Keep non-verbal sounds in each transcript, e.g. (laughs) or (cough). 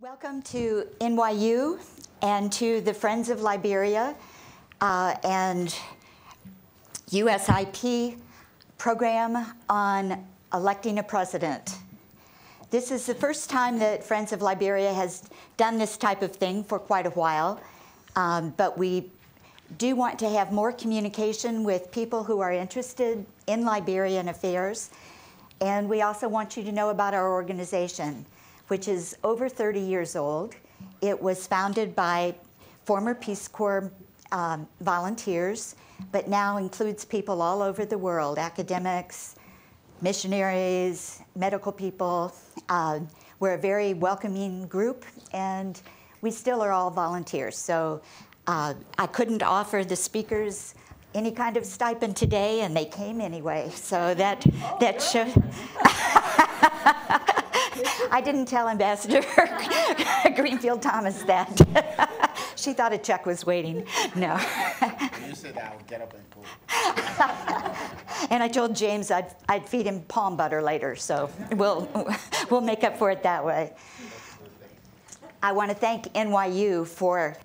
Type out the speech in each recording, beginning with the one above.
Welcome to NYU and to the Friends of Liberia uh, and USIP program on electing a president. This is the first time that Friends of Liberia has done this type of thing for quite a while, um, but we do want to have more communication with people who are interested in Liberian affairs, and we also want you to know about our organization which is over 30 years old. It was founded by former Peace Corps um, volunteers, but now includes people all over the world academics, missionaries, medical people. Uh, we're a very welcoming group, and we still are all volunteers. So uh, I couldn't offer the speakers any kind of stipend today, and they came anyway. So that that should. (laughs) (laughs) I didn't tell Ambassador (laughs) Greenfield Thomas that. (laughs) she thought a check was waiting. No. you said I would get up and go. and I told James I'd, I'd feed him palm butter later, so we'll, we'll make up for it that way. I want to thank NYU for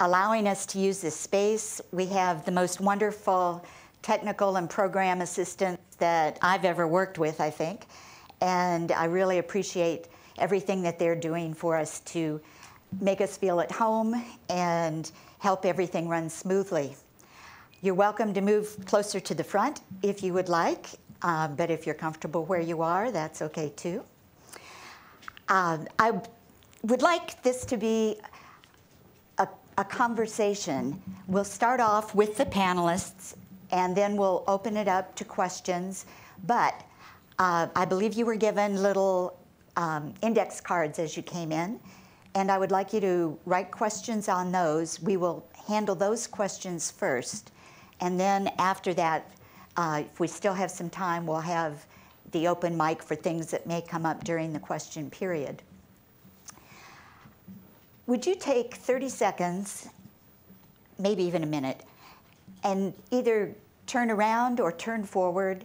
allowing us to use this space. We have the most wonderful technical and program assistants that I've ever worked with, I think and I really appreciate everything that they're doing for us to make us feel at home and help everything run smoothly. You're welcome to move closer to the front if you would like, uh, but if you're comfortable where you are, that's okay too. Uh, I would like this to be a, a conversation. We'll start off with the panelists and then we'll open it up to questions, but uh, I believe you were given little um, index cards as you came in, and I would like you to write questions on those. We will handle those questions first, and then after that, uh, if we still have some time, we'll have the open mic for things that may come up during the question period. Would you take 30 seconds, maybe even a minute, and either turn around or turn forward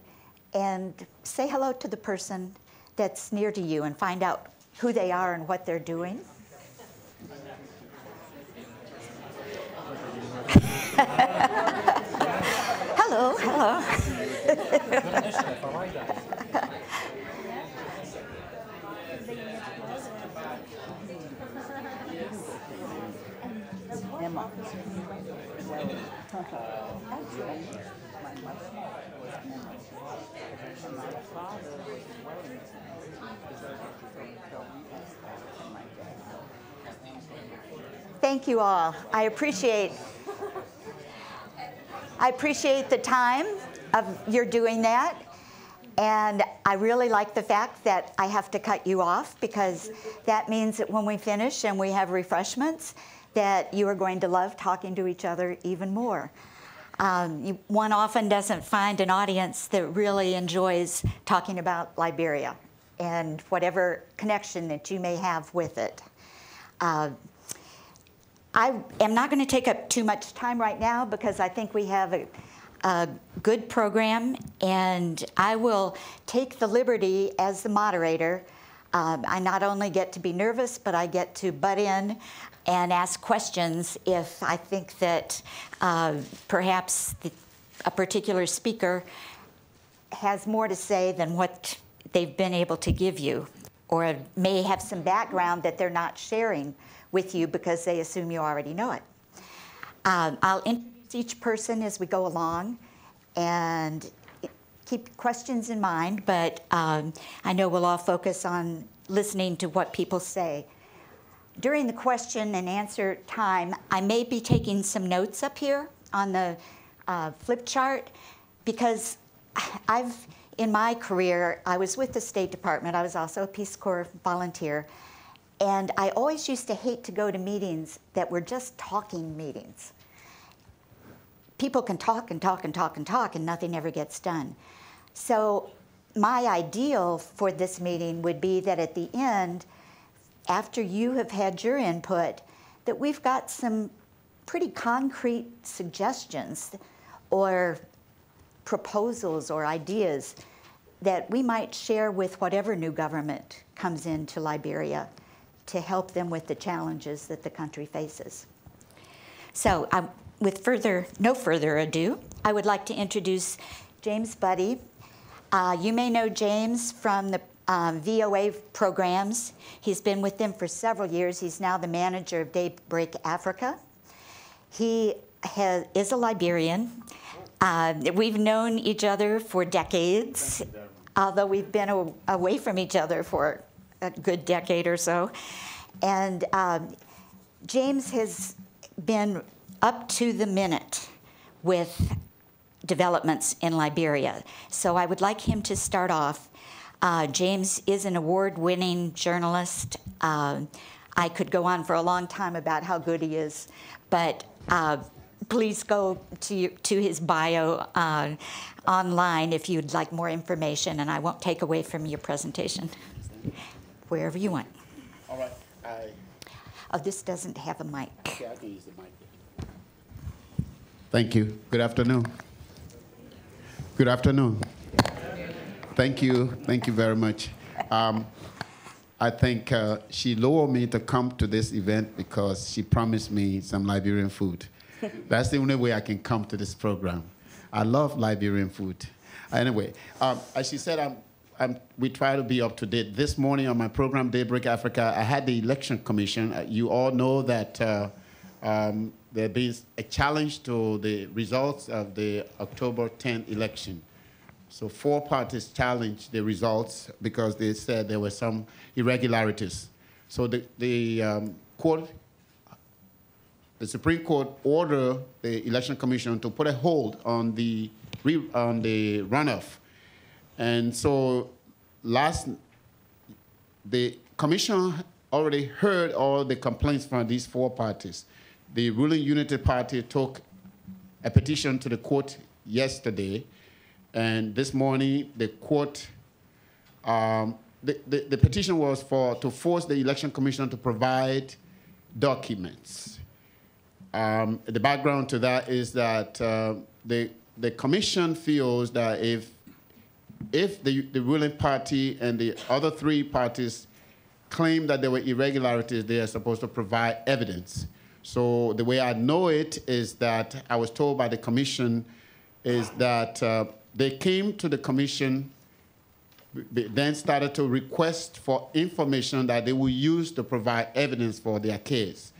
and say hello to the person that's near to you and find out who they are and what they're doing. (laughs) hello, hello. Emma. (laughs) (laughs) Thank you all. I appreciate I appreciate the time of your doing that. And I really like the fact that I have to cut you off because that means that when we finish and we have refreshments, that you are going to love talking to each other even more. Um, you, one often doesn't find an audience that really enjoys talking about Liberia and whatever connection that you may have with it. Uh, I am not going to take up too much time right now because I think we have a, a good program, and I will take the liberty as the moderator. Um, I not only get to be nervous, but I get to butt in and ask questions if I think that uh, perhaps the, a particular speaker has more to say than what they've been able to give you, or may have some background that they're not sharing with you because they assume you already know it. Um, I'll introduce each person as we go along and keep questions in mind, but um, I know we'll all focus on listening to what people say during the question and answer time, I may be taking some notes up here on the uh, flip chart because I've, in my career, I was with the State Department. I was also a Peace Corps volunteer. And I always used to hate to go to meetings that were just talking meetings. People can talk and talk and talk and talk, and nothing ever gets done. So, my ideal for this meeting would be that at the end, after you have had your input, that we've got some pretty concrete suggestions or proposals or ideas that we might share with whatever new government comes into Liberia to help them with the challenges that the country faces. So, um, with further, no further ado, I would like to introduce James Butty. Uh, you may know James from the um, VOA programs. He's been with them for several years. He's now the manager of Daybreak Africa. He has, is a Liberian. Uh, we've known each other for decades, although we've been a, away from each other for a good decade or so. And um, James has been up to the minute with developments in Liberia. So I would like him to start off. Uh, James is an award winning journalist. Uh, I could go on for a long time about how good he is, but uh, please go to, to his bio uh, online if you'd like more information, and I won't take away from your presentation. Wherever you want. All right. I, Oh, this doesn't have a mic. okay, I can use the mic. Thank you. Good afternoon. Good afternoon. Thank you. Thank you very much. Um, I think uh, she lured me to come to this event because she promised me some Liberian food. That's the only way I can come to this program. I love Liberian food. Anyway, um, as she said, I'm, I'm, we try to be up to date. This morning on my program, Daybreak Africa, I had the Election Commission. Uh, you all know that uh, um, there been a challenge to the results of the October 10th election. So four parties challenged the results because they said there were some irregularities. So the, the um, court, the Supreme Court ordered the Election Commission to put a hold on the, on the runoff. And so last, the commission already heard all the complaints from these four parties. The ruling Unity Party took a petition to the court yesterday, and this morning the court, um, the, the, the petition was for to force the election commission to provide documents. Um, the background to that is that uh, the, the commission feels that if, if the, the ruling party and the other three parties claim that there were irregularities, they are supposed to provide evidence. So the way I know it is that I was told by the commission is that uh, they came to the commission, then started to request for information that they will use to provide evidence for their case.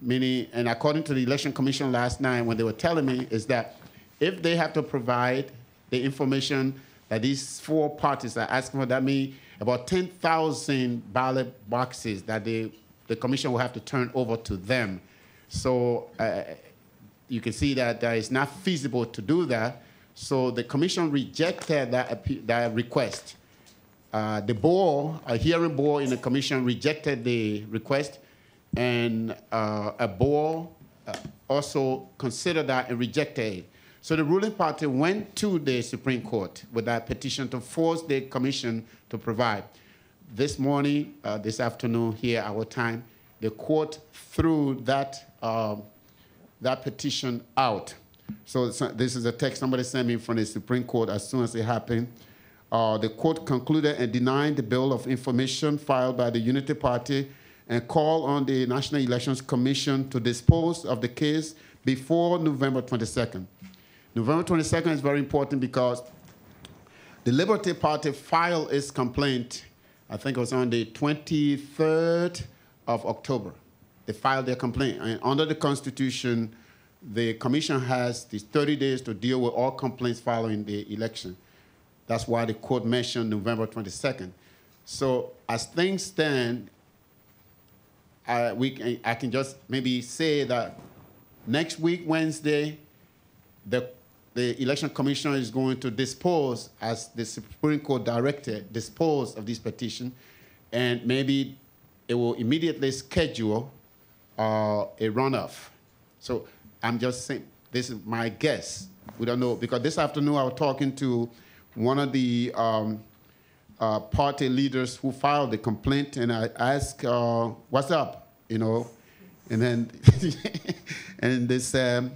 Meaning, and according to the election commission last night, when they were telling me, is that if they have to provide the information that these four parties are asking for, that means about 10,000 ballot boxes that they, the commission will have to turn over to them. So uh, you can see that is not feasible to do that. So the commission rejected that, that request. Uh, the board, a hearing board in the commission rejected the request, and uh, a board uh, also considered that and rejected it. So the ruling party went to the Supreme Court with that petition to force the commission to provide. This morning, uh, this afternoon, here, our time, the court threw that, um, that petition out. So this is a text somebody sent me from the Supreme Court as soon as it happened. Uh, the court concluded and denied the bill of information filed by the Unity Party and called on the National Elections Commission to dispose of the case before November 22nd. November 22nd is very important because the Liberty Party filed its complaint, I think it was on the 23rd of October. They filed their complaint. And under the Constitution, the commission has these 30 days to deal with all complaints following the election. That's why the court mentioned November 22nd. So as things stand, I, we can, I can just maybe say that next week, Wednesday, the, the election commission is going to dispose, as the Supreme Court directed, dispose of this petition, and maybe it will immediately schedule a runoff. So I'm just saying, this is my guess. We don't know, because this afternoon I was talking to one of the um, uh, party leaders who filed the complaint, and I asked, uh, "What's up?" You know, and then (laughs) and this um,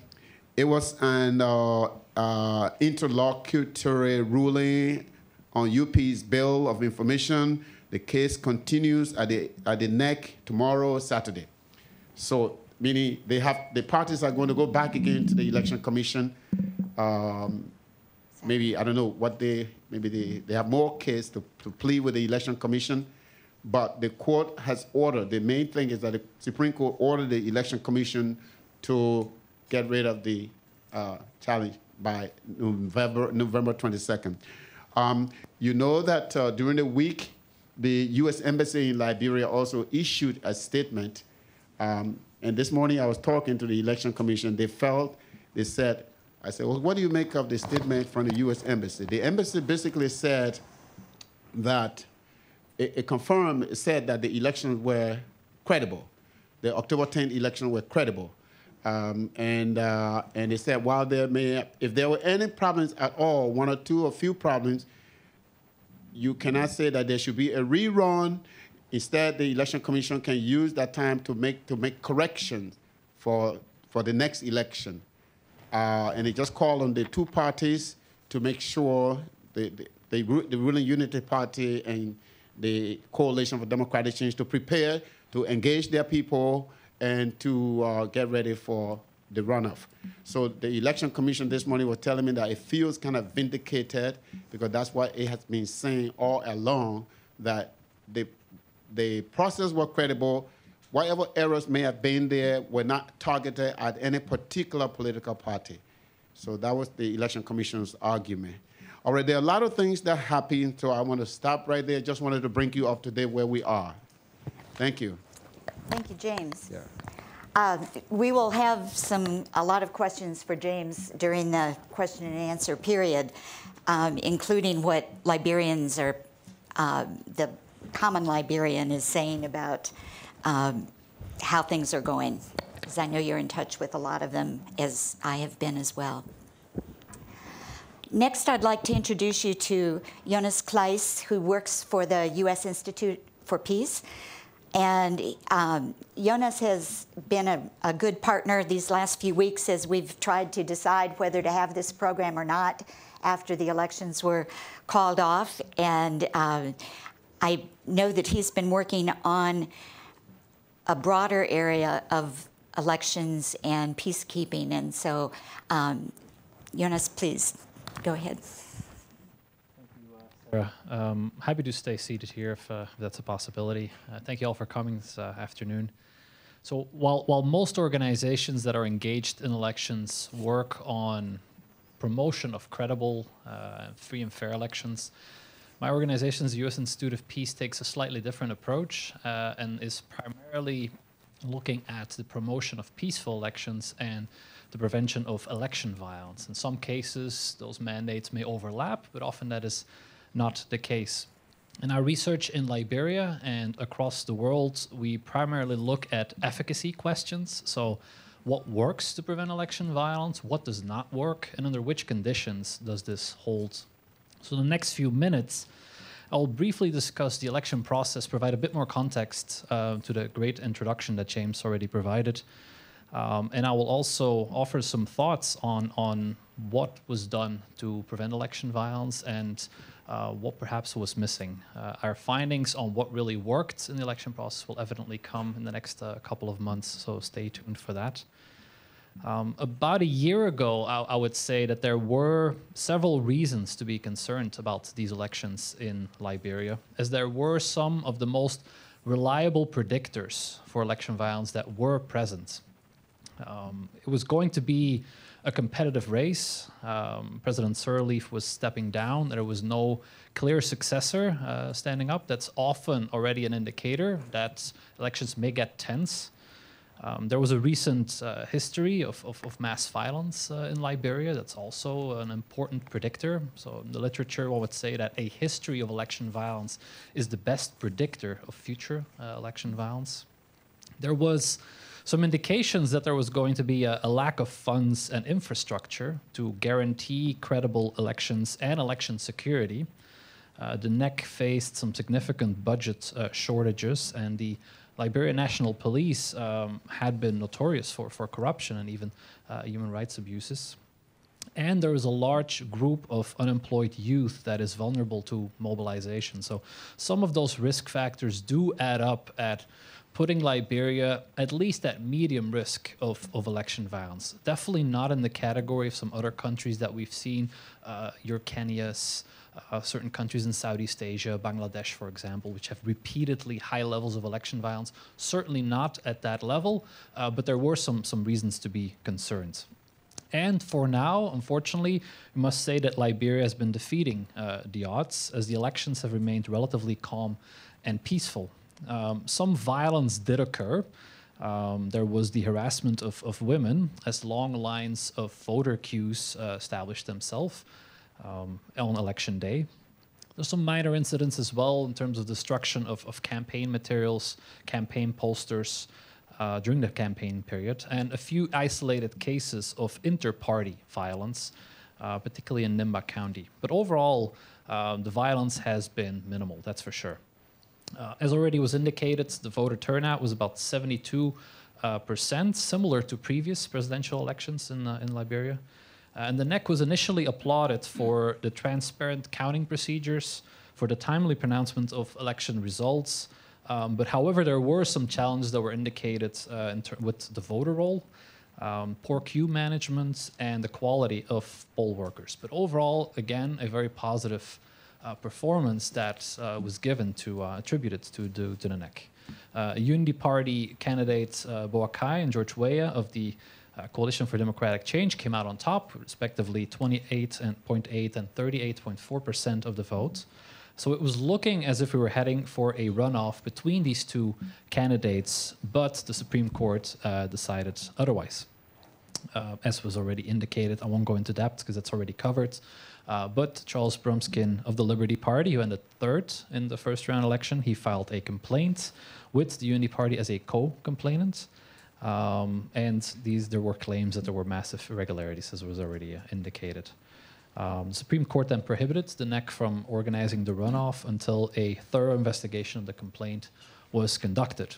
it was an uh, uh, interlocutory ruling on UP's bill of information The case continues at the, at the NEC tomorrow, Saturday. So, meaning they have, the parties are going to go back again to the Election Commission. Um, maybe, I don't know what they, maybe they, they have more case to, to plead with the Election Commission. But the court has ordered, the main thing is that the Supreme Court ordered the Election Commission to get rid of the uh, challenge by November, November 22nd. Um, you know that uh, during the week, the U.S. Embassy in Liberia also issued a statement. Um, and this morning I was talking to the Election Commission. They felt, they said, I said, well, what do you make of the statement from the U.S. Embassy? The embassy basically said that it, it confirmed, it said that the elections were credible. The October 10th elections were credible. Um, and, uh, and they said while there may, if there were any problems at all, one or two or few problems, you cannot say that there should be a rerun. Instead, the election commission can use that time to make to make corrections for for the next election. Uh, and they just called on the two parties to make sure the, the, the, the ruling unity party and the Coalition for Democratic Change to prepare to engage their people and to uh, get ready for the runoff. So the election commission this morning was telling me that it feels kind of vindicated because that's what it has been saying all along that the the process was credible. Whatever errors may have been there were not targeted at any particular political party. So that was the election commission's argument. All right, there are a lot of things that happened, so I want to stop right there. Just wanted to bring you up to date where we are. Thank you. Thank you, James. Yeah. Uh, we will have some a lot of questions for James during the question and answer period, um, including what Liberians are, uh, the common Liberian is saying about um, how things are going, because I know you're in touch with a lot of them, as I have been as well. Next, I'd like to introduce you to Jonas Claes, who works for the U.S. Institute for Peace. And um, Jonas has been a, a, good partner these last few weeks as we've tried to decide whether to have this program or not after the elections were called off. And uh, I know that he's been working on a broader area of elections and peacekeeping. And so, um, Jonas, please. Go ahead. Thank you, Sarah. Um, happy to stay seated here if, uh, if that's a possibility. Uh, thank you all for coming this uh, afternoon. So while, while most organizations that are engaged in elections work on promotion of credible, uh, free and fair elections, my organization's U.S. Institute of Peace takes a slightly different approach uh, and is primarily looking at the promotion of peaceful elections and the prevention of election violence. In some cases, those mandates may overlap, but often that is not the case. In our research in Liberia and across the world, we primarily look at efficacy questions. So, what works to prevent election violence? What does not work? And under which conditions does this hold? So, in the next few minutes, I'll briefly discuss the election process, provide a bit more context uh, to the great introduction that James already provided. Um, and I will also offer some thoughts on, on what was done to prevent election violence and uh, what perhaps was missing. Uh, our findings on what really worked in the election process will evidently come in the next uh, couple of months, so stay tuned for that. Um, about a year ago, I, I, would say that there were several reasons to be concerned about these elections in Liberia, as there were some of the most reliable predictors for election violence that were present. Um, it was going to be a competitive race. Um, President Sirleaf was stepping down. There was no clear successor uh, standing up. That's often already an indicator that elections may get tense. Um, there was a recent uh, history of, of, of, mass violence uh, in Liberia. That's also an important predictor. So, in the literature, one would say that a history of election violence is the best predictor of future uh, election violence. There was some indications that there was going to be a, a lack of funds and infrastructure to guarantee credible elections and election security. Uh, the NEC faced some significant budget uh, shortages, and the Liberia National Police um, had been notorious for, for corruption and even uh, human rights abuses. And there is a large group of unemployed youth that is vulnerable to mobilization. So some of those risk factors do add up at putting Liberia at least at medium risk of, of election violence. Definitely not in the category of some other countries that we've seen, uh, your Kenyas, uh, certain countries in Southeast Asia, Bangladesh, for example, which have repeatedly high levels of election violence. Certainly not at that level, uh, but there were some, some reasons to be concerned. And for now, unfortunately, we must say that Liberia has been defeating uh, the odds as the elections have remained relatively calm and peaceful. Um, some violence did occur. Um, there was the harassment of, of women as long lines of voter queues uh, established themselves um, on election day. There's some minor incidents as well in terms of destruction of, of campaign materials, campaign posters uh, during the campaign period, and a few isolated cases of inter-party violence, uh, particularly in Nimba County. But overall, um, the violence has been minimal, that's for sure. Uh, as already was indicated, the voter turnout was about 72 uh, percent, similar to previous presidential elections in, uh, in Liberia. Uh, and the NEC was initially applauded for the transparent counting procedures, for the timely pronouncement of election results. Um, but however, there were some challenges that were indicated uh, with the voter roll, um, poor queue management, and the quality of poll workers. But overall, again, a very positive uh, performance that uh, was given to uh, attributed to the, to the NEC. Uh, Unity Party candidates Boakai and George Weah of the uh, Coalition for Democratic Change came out on top, respectively 28.8 and 38.4 percent of the vote. So it was looking as if we were heading for a runoff between these two candidates, but the Supreme Court uh, decided otherwise. Uh, as was already indicated, I won't go into depth because it's already covered. Uh, but Charles Brumskine of the Liberty Party, who ended third in the first round election, he filed a complaint with the Unity Party as a co-complainant. Um, and these there were claims that there were massive irregularities, as was already uh, indicated. Um, the Supreme Court then prohibited the NEC from organizing the runoff until a thorough investigation of the complaint was conducted.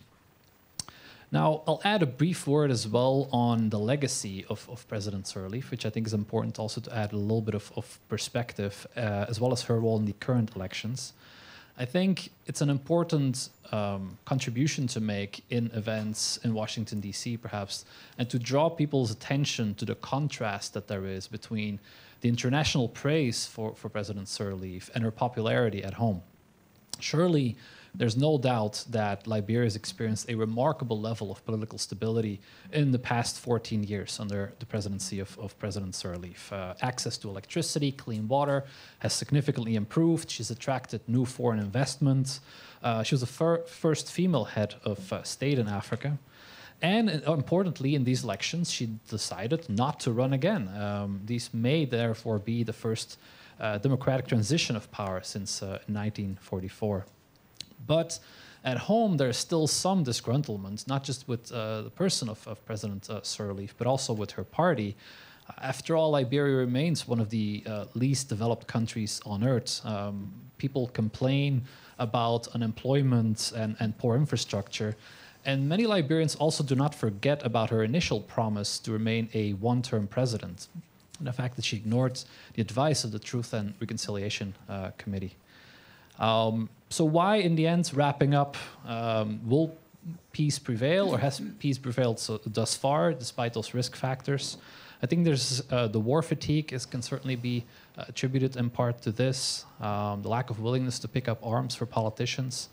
Now, I'll add a brief word as well on the legacy of, of President Sirleaf, which I think is important also to add a little bit of, of perspective, uh, as well as her role in the current elections. I think it's an important um, contribution to make in events in Washington, D.C., perhaps, and to draw people's attention to the contrast that there is between the international praise for, for President Sirleaf and her popularity at home. Surely, there's no doubt that Liberia has experienced a remarkable level of political stability in the past 14 years under the presidency of, of President Sirleaf. Uh, access to electricity, clean water has significantly improved. She's attracted new foreign investment. Uh, she was the fir first female head of uh, state in Africa. And uh, importantly, in these elections, she decided not to run again. Um, these may therefore be the first uh, democratic transition of power since 1944. But at home, there's still some disgruntlement, not just with uh, the person of, of President uh, Sirleaf, but also with her party. After all, Liberia remains one of the uh, least developed countries on earth. Um, people complain about unemployment and, and poor infrastructure. And many Liberians also do not forget about her initial promise to remain a one term president, and the fact that she ignored the advice of the Truth and Reconciliation uh, Committee. Um, so, why, in the end, wrapping up, um, will peace prevail or has peace prevailed so, thus far, despite those risk factors? I think there's uh, the war fatigue is, can certainly be uh, attributed in part to this, um, the lack of willingness to pick up arms for politicians.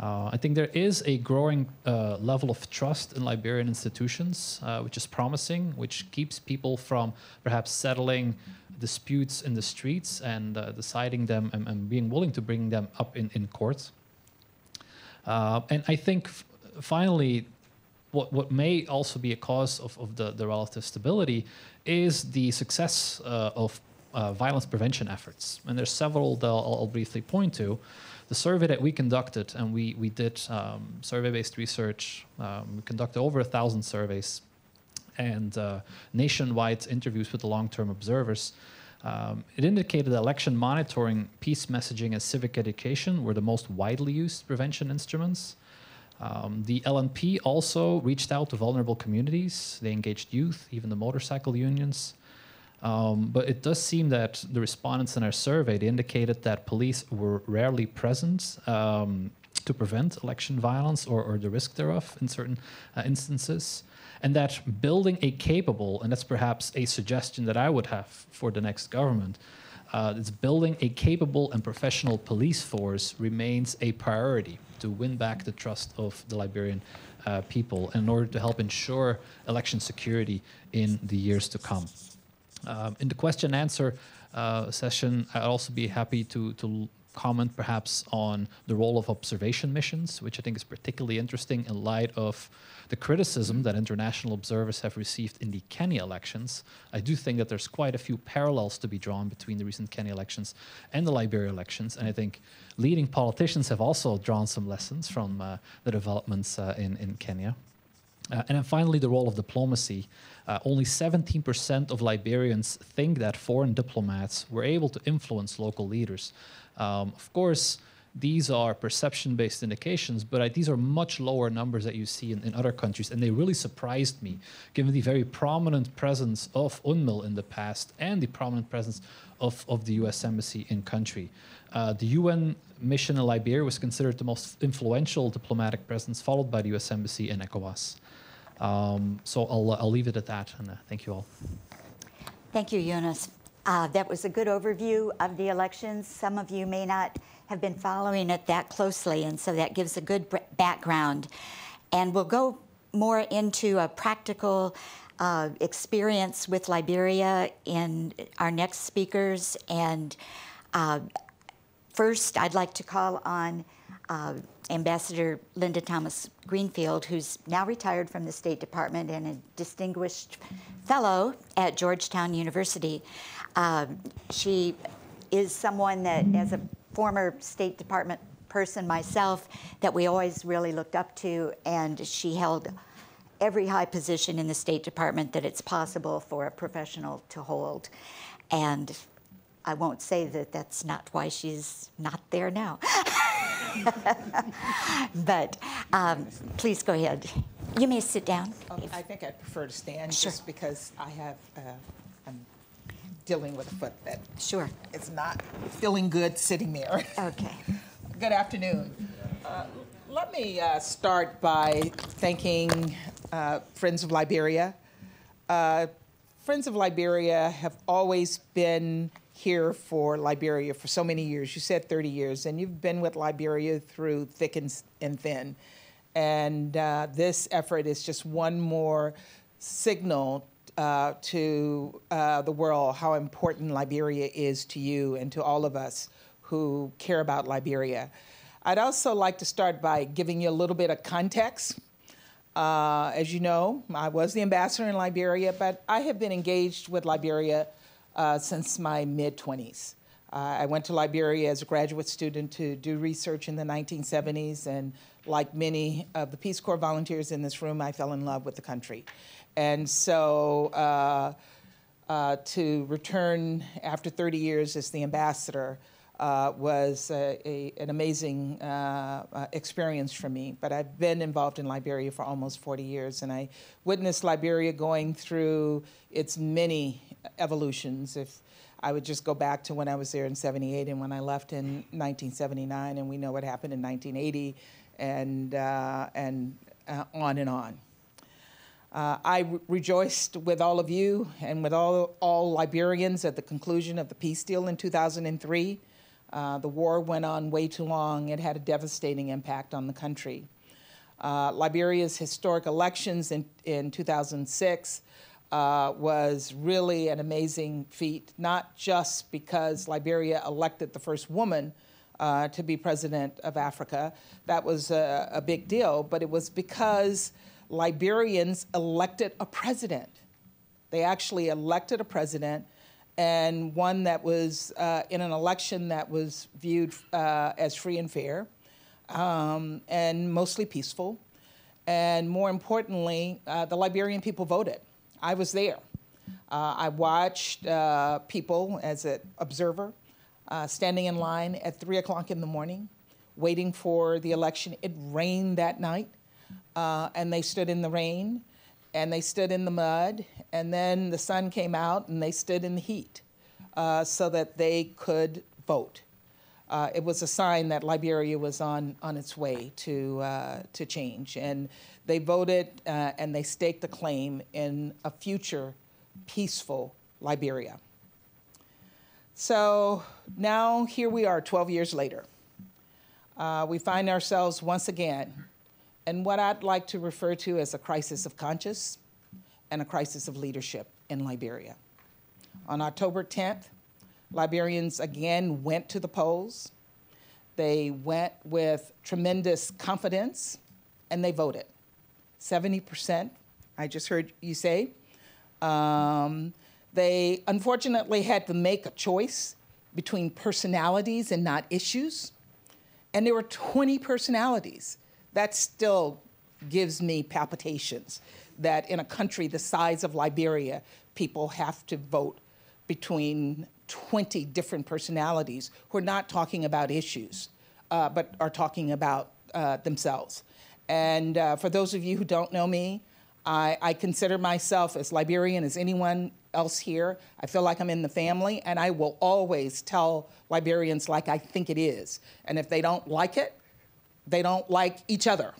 Uh, I think there is a growing uh, level of trust in Liberian institutions, uh, which is promising, which keeps people from perhaps settling disputes in the streets and uh, deciding them and, and, being willing to bring them up in, in court. Uh, and I think finally, what, what may also be a cause of, of the, the relative stability is the success uh, of violence prevention efforts. And there's several that I'll, I'll briefly point to the survey that we conducted, and we, we did um, survey-based research, um, we conducted over a thousand surveys and uh, nationwide interviews with the long-term observers. Um, it indicated that election monitoring, peace messaging, and civic education were the most widely used prevention instruments. Um, the LNP also reached out to vulnerable communities. They engaged youth, even the motorcycle unions. Um, but it does seem that the respondents in our survey they indicated that police were rarely present um, to prevent election violence or, or, the risk thereof in certain uh, instances, and that building a capable, and that's perhaps a suggestion that I would have for the next government, uh, building a capable and professional police force remains a priority to win back the trust of the Liberian uh, people in order to help ensure election security in the years to come. Um, in the question and answer uh, session, I'd also be happy to, to comment perhaps on the role of observation missions, which I think is particularly interesting in light of the criticism that international observers have received in the Kenya elections. I do think that there's quite a few parallels to be drawn between the recent Kenya elections and the Liberia elections, and I think leading politicians have also drawn some lessons from uh, the developments uh, in, in Kenya. Uh, and then finally, the role of diplomacy. Uh, only 17% of Liberians think that foreign diplomats were able to influence local leaders. Um, of course, these are perception based indications, but I, these are much lower numbers that you see in, in, other countries. And they really surprised me, given the very prominent presence of UNMIL in the past and the prominent presence of, of the US Embassy in country. Uh, the UN mission in Liberia was considered the most influential diplomatic presence, followed by the US Embassy in ECOWAS. Um, so I'll, I'll leave it at that, and uh, thank you all. Thank you, Eunice. Uh, that was a good overview of the elections. Some of you may not have been following it that closely, and so that gives a good background. And we'll go more into a practical uh, experience with Liberia in our next speakers. And uh, first, I'd like to call on uh, Ambassador Linda Thomas Greenfield, who's now retired from the State Department and a distinguished fellow at Georgetown University. Um, she is someone that, as a former State Department person myself, that we always really looked up to, and she held every high position in the State Department that it's possible for a professional to hold. And I won't say that that's not why she's not there now. (laughs) (laughs) but um, please go ahead. You may sit down. Um, I think I'd prefer to stand sure. just because I have, uh, I'm dealing with a foot that sure. is not feeling good sitting there. Okay. (laughs) good afternoon. Uh, let me uh, start by thanking uh, Friends of Liberia. Uh, Friends of Liberia have always been here for Liberia for so many years. You said 30 years, and you've been with Liberia through thick and, and thin. And uh, this effort is just one more signal uh, to uh, the world how important Liberia is to you and to all of us who care about Liberia. I'd also like to start by giving you a little bit of context. Uh, as you know, I was the ambassador in Liberia, but I have been engaged with Liberia uh, since my mid 20s. Uh, I went to Liberia as a graduate student to do research in the 1970s, and like many of the Peace Corps volunteers in this room, I fell in love with the country. And so uh, uh to return after 30 years as the ambassador uh, was a, a, an amazing experience for me. But I've been involved in Liberia for almost 40 years, and I witnessed Liberia going through its many evolutions. If I would just go back to when I was there in 78 and when I left in 1979, and we know what happened in 1980, and, uh, and uh, on and on. Uh, I re- rejoiced with all of you and with all, all Liberians at the conclusion of the peace deal in 2003. Uh, the war went on way too long. It had a devastating impact on the country. Uh, Liberia's historic elections in, in 2006 uh, was really an amazing feat, not just because Liberia elected the first woman uh, to be president of Africa. That was a, a big deal, but it was because Liberians elected a president. They actually elected a president and one that was uh, in an election that was viewed uh, as free and fair um, and mostly peaceful. And more importantly, uh, the Liberian people voted. I was there. Uh, I watched uh, people as an observer uh, standing in line at 3 o'clock in the morning, waiting for the election. It rained that night, and they stood in the rain and they stood in the mud, and then the sun came out and they stood in the heat uh, so that they could vote. Uh, it was a sign that Liberia was on, on its way to, uh, to change. And they voted uh, and they staked a claim in a future peaceful Liberia. So now here we are 12 years later. Uh, we find ourselves once again in what I'd like to refer to as a crisis of conscience and a crisis of leadership in Liberia. On October 10th, Liberians again went to the polls. They went with tremendous confidence and they voted. 70%, I just heard you say. Um, they unfortunately had to make a choice between personalities and not issues. And there were 20 personalities. That still gives me palpitations that in a country the size of Liberia, people have to vote between 20 different personalities who are not talking about issues, uh, but are talking about uh, themselves. And uh, for those of you who don't know me, I, I, consider myself as Liberian as anyone else here. I feel like I'm in the family, and I will always tell Liberians like I think it is. And if they don't like it, they don't like each other,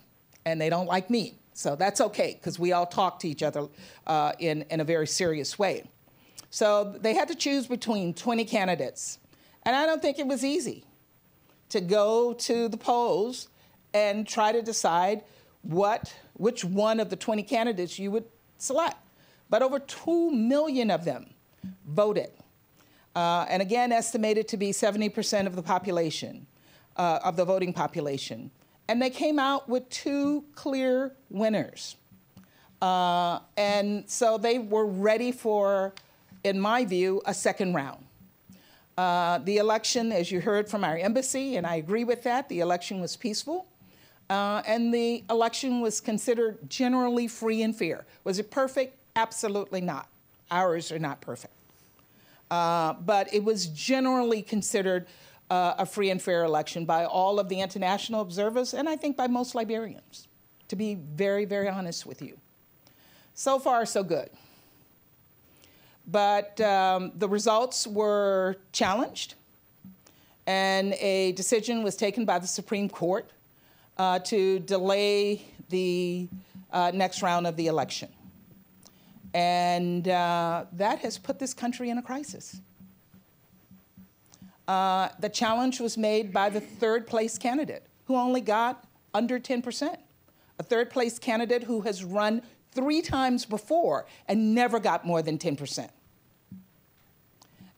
and they don't like me. So that's okay, because we all talk to each other uh, in, in a very serious way. So they had to choose between 20 candidates. And I don't think it was easy to go to the polls and try to decide what, which one of the 20 candidates you would select. But over 2 million of them voted. Uh, and again, estimated to be 70% of the population, uh, of the voting population. And they came out with two clear winners. Uh, and so they were ready for, in my view, a second round. Uh, the election, as you heard from our embassy, and I agree with that, the election was peaceful. Uh, and the election was considered generally free and fair. Was it perfect? Absolutely not. Ours are not perfect. Uh, but it was generally considered uh, a free and fair election by all of the international observers, and I think by most Liberians, to be very, very honest with you. So far, so good. But um, the results were challenged, and a decision was taken by the Supreme Court uh, to delay the uh, next round of the election. And uh, that has put this country in a crisis. Uh, the challenge was made by the third place candidate, who only got under 10%. A third place candidate who has run three times before and never got more than 10%.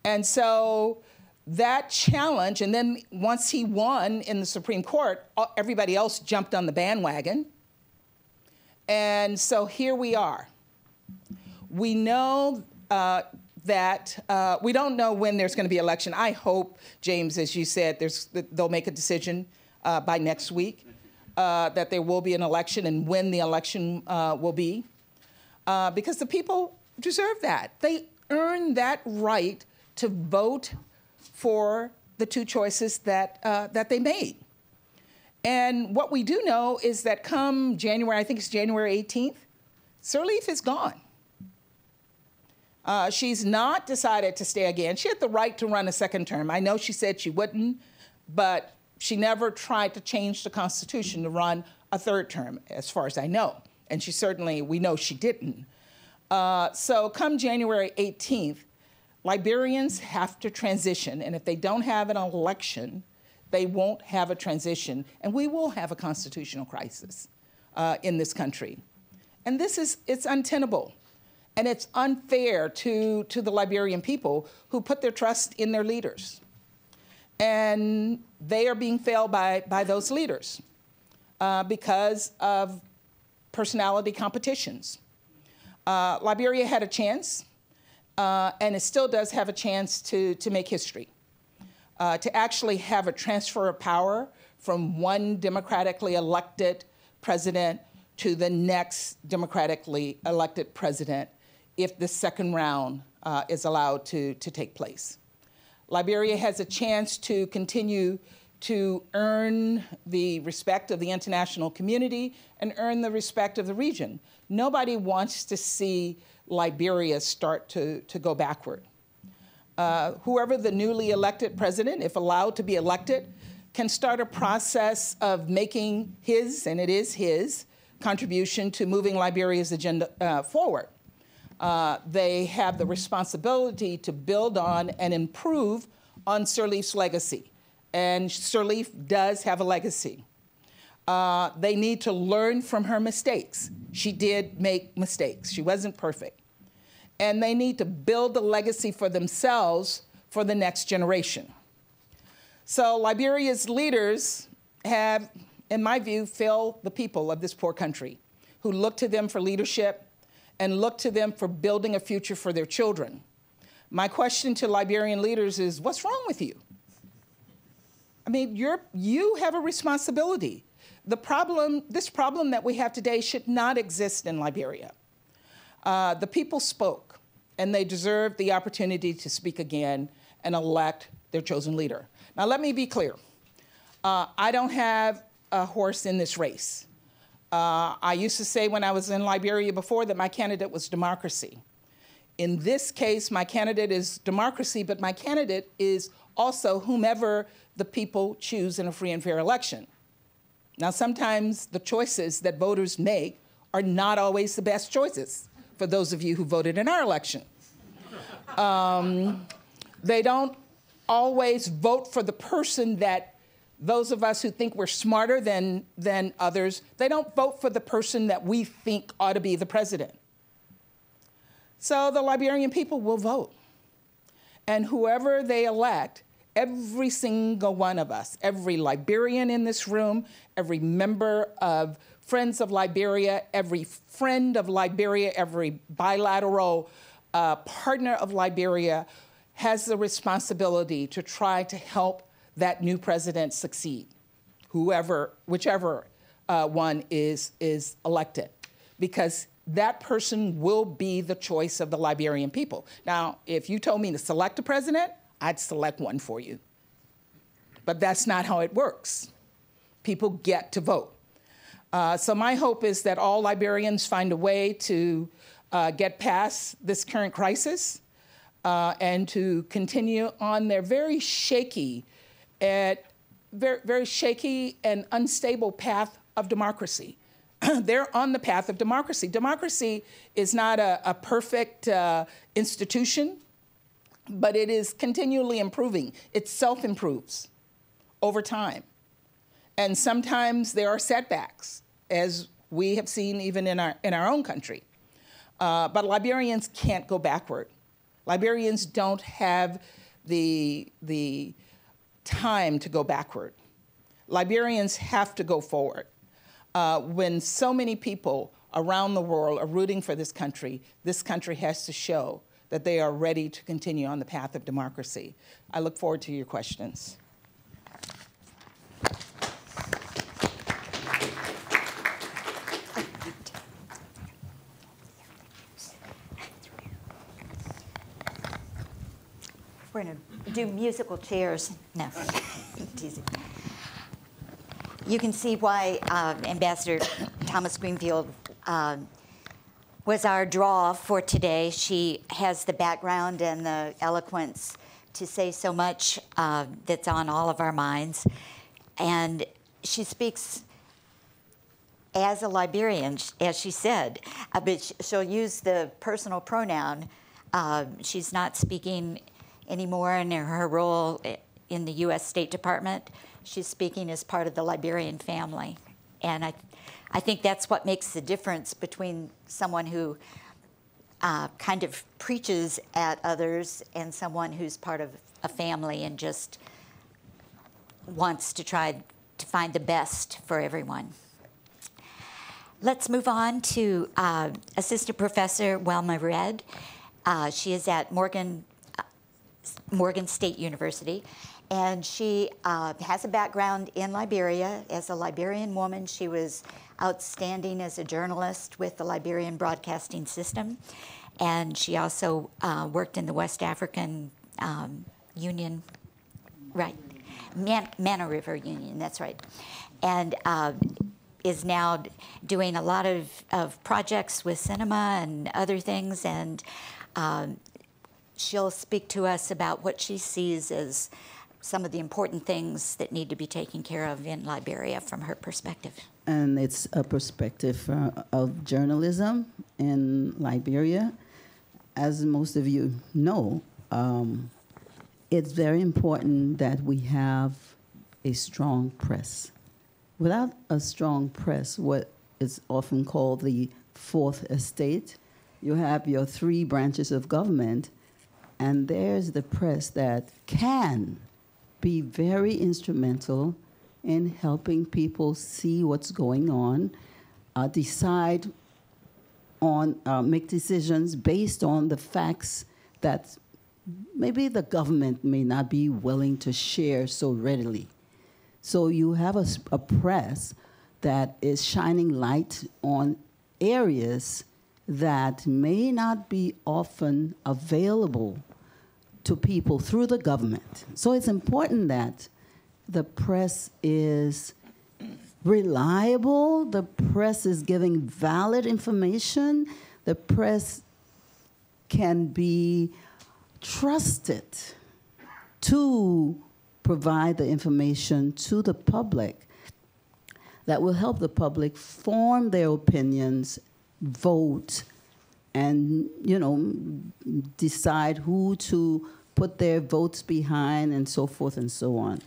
And so that challenge, and then once he won in the Supreme Court, everybody else jumped on the bandwagon. And so here we are. We know uh, that uh, we don't know when there's going to be election. I hope, James, as you said, there's they'll make a decision uh, by next week uh, that there will be an election and when the election uh, will be, uh, because the people deserve that. They earn that right to vote for the two choices that, uh, that they made. And what we do know is that come January, I think it's January 18th, Sirleaf is gone. Uh, she's not decided to stay again. She had the right to run a second term. I know she said she wouldn't, but she never tried to change the Constitution to run a third term, as far as I know. And she certainly, we know she didn't. Uh, so come January 18th, Liberians have to transition, and if they don't have an election, they won't have a transition, and we will have a constitutional crisis uh, in this country. And this is, it's untenable. And it's unfair to, to the Liberian people who put their trust in their leaders. And they are being failed by, by those leaders uh, because of personality competitions. Uh, Liberia had a chance uh, and it still does have a chance to, to make history, uh, to actually have a transfer of power from one democratically elected president to the next democratically elected president if the second round uh, is allowed to, to take place. Liberia has a chance to continue to earn the respect of the international community and earn the respect of the region. Nobody wants to see Liberia start to, to go backward. Uh, whoever the newly elected president, if allowed to be elected, can start a process of making his, and it is his, contribution to moving Liberia's agenda uh, forward. Uh, they have the responsibility to build on and improve on Sirleaf's legacy. And Sirleaf does have a legacy. Uh, they need to learn from her mistakes. She did make mistakes, she wasn't perfect. And they need to build a legacy for themselves for the next generation. So Liberia's leaders have, in my view, failed the people of this poor country who look to them for leadership and look to them for building a future for their children. My question to Liberian leaders is what's wrong with you? I mean, you're, you have a responsibility. The problem, this problem that we have today should not exist in Liberia. Uh, the people spoke, and they deserve the opportunity to speak again and elect their chosen leader. Now, let me be clear. Uh, I don't have a horse in this race. Uh, I used to say when I was in Liberia before that my candidate was democracy. In this case, my candidate is democracy, but my candidate is also whomever the people choose in a free and fair election. Now, sometimes the choices that voters make are not always the best choices for those of you who voted in our election. Um, they don't always vote for the person that those of us who think we're smarter than, than others, they don't vote for the person that we think ought to be the president. So the Liberian people will vote. And whoever they elect, every single one of us, every Liberian in this room, every member of Friends of Liberia, every friend of Liberia, every bilateral uh, partner of Liberia has the responsibility to try to help that new president succeed, whoever, whichever uh, one is, is elected, because that person will be the choice of the Liberian people. Now, if you told me to select a president, I'd select one for you. But that's not how it works. People get to vote. Uh, so, my hope is that all Liberians find a way to uh, get past this current crisis uh, and to continue on their very shaky, at very, very shaky and unstable path of democracy. (clears throat) They're on the path of democracy. Democracy is not a, a perfect uh, institution, but it is continually improving. It self improves over time. And sometimes there are setbacks, as we have seen even in our, in our own country. Uh, but Liberians can't go backward. Liberians don't have the, the time to go backward. Liberians have to go forward. Uh, when so many people around the world are rooting for this country, this country has to show that they are ready to continue on the path of democracy. I look forward to your questions. We're going to do musical chairs. No, teasing. You can see why uh, Ambassador Thomas Greenfield uh, was our draw for today. She has the background and the eloquence to say so much uh, that's on all of our minds. And she speaks as a Liberian, as she said, uh, but she'll use the personal pronoun. She's not speaking anymore in her role in the U.S. State Department. She's speaking as part of the Liberian family. And I, I think that's what makes the difference between someone who uh, kind of preaches at others and someone who's part of a family and just wants to try to find the best for everyone. Let's move on to uh, Assistant Professor Welma Red. Uh, she is at Morgan Morgan State University. And she uh, has a background in Liberia. As a Liberian woman, she was outstanding as a journalist with the Liberian Broadcasting System. And she also uh, worked in the West African um, Union, right, Man- Mano River Union, that's right. And uh, is now doing a lot of, of projects with cinema and other things. And um, she'll speak to us about what she sees as some of the important things that need to be taken care of in Liberia from her perspective. and it's a perspective uh, of journalism in Liberia. As most of you know, um, it's very important that we have a strong press. Without a strong press, what is often called the fourth estate, you have your three branches of government, and there's the press that can be very instrumental in helping people see what's going on, uh, decide on, uh, make decisions based on the facts that maybe the government may not be willing to share so readily. So you have a press that is shining light on areas that may not be often available to people through the government. So it's important that the press is reliable, the press is giving valid information, the press can be trusted to provide the information to the public that will help the public form their opinions, vote, and you know decide who to put their votes behind and so forth and so on.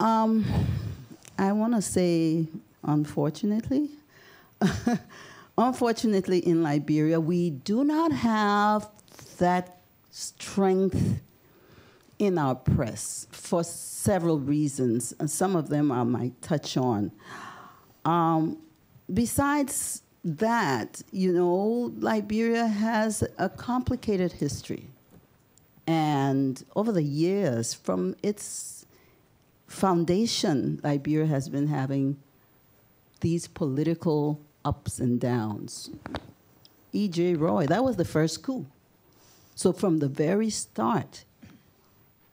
Um, I want to say, unfortunately, (laughs) unfortunately, in Liberia, we do not have that strength in our press for several reasons, and some of them I might touch on. Um, besides that, you know, Liberia has a complicated history. And over the years, from its foundation, Liberia has been having these political ups and downs. E.J. Roye, that was the first coup. So from the very start,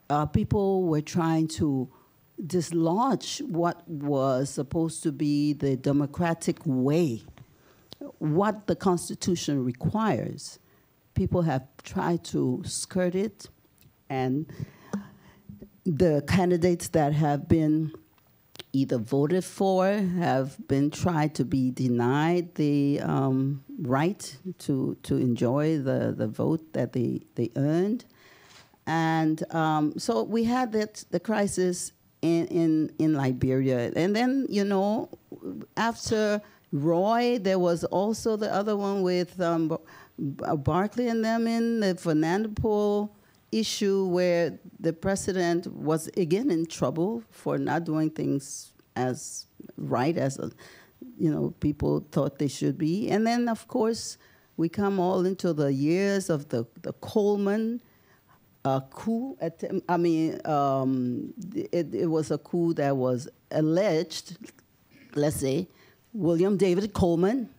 uh, people were trying to dislodge what was supposed to be the democratic way, what the Constitution requires. People have tried to skirt it, and the candidates that have been either voted for have been tried to be denied the um, right to to enjoy the, the vote that they, they earned. And um, so we had that the crisis in, in, in Liberia. And then, you know, after Roye, there was also the other one with um, Bar- Bar- Barclay and them in the Fernando issue where the president was again in trouble for not doing things as right as uh, you know people thought they should be and then of course we come all into the years of the, the coleman uh, coup. I mean, um, it, it was a coup that was alleged, let's say, William David Coleman.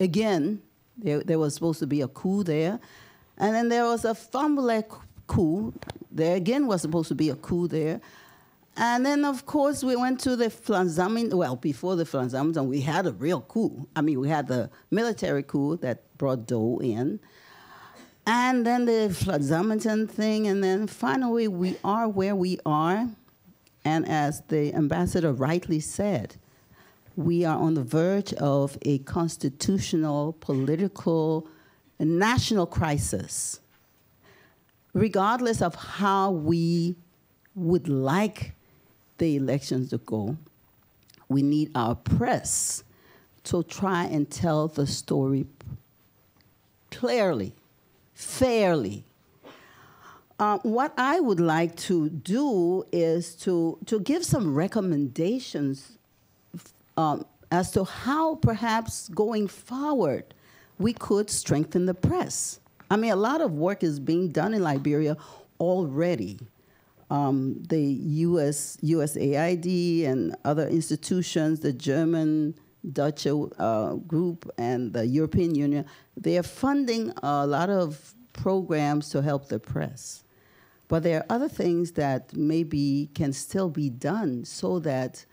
Again, there, there was supposed to be a coup there. And then there was a Fahnbulleh coup. There again was supposed to be a coup there. And then, of course, we went to the Flanzamin. Well, before the Flanzamin, we had a real coup. I mean, we had the military coup that brought Doe in. And then the Flanzamin thing. And then finally, we are where we are. And as the ambassador rightly said, we are on the verge of a constitutional, political, national crisis. Regardless of how we would like the elections to go, we need our press to try and tell the story clearly, fairly. Uh, what I would like to do is to, to give some recommendations um, as to how perhaps going forward we could strengthen the press. I mean, a lot of work is being done in Liberia already. Um, the US, USAID and other institutions, the German, Dutch uh, group, and the European Union, they are funding a lot of programs to help the press. But there are other things that maybe can still be done so that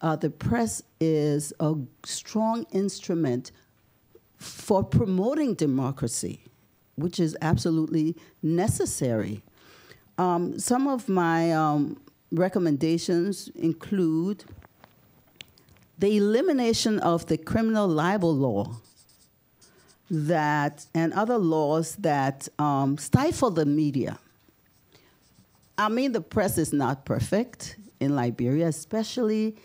uh, the press is a strong instrument for promoting democracy, which is absolutely necessary. Um, some of my um, recommendations include the elimination of the criminal libel law that and other laws that um, stifle the media. I mean, the press is not perfect in Liberia, especially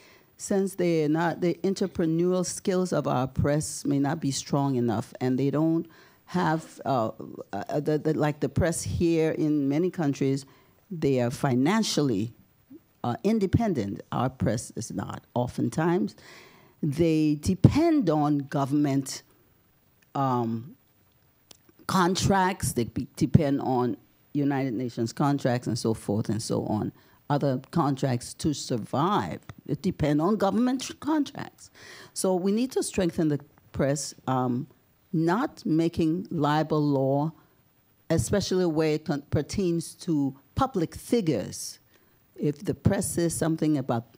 since they not the entrepreneurial skills of our press may not be strong enough, and they don't have uh, uh, the, the, like the press here in many countries. They are financially uh, independent. Our press is not. Oftentimes, they depend on government um, contracts. They depend on United Nations contracts and so forth and so on. Other contracts to survive. It depend on government (laughs) contracts. So we need to strengthen the press, um, not making libel law, especially where it pertains to public figures. If the press says something about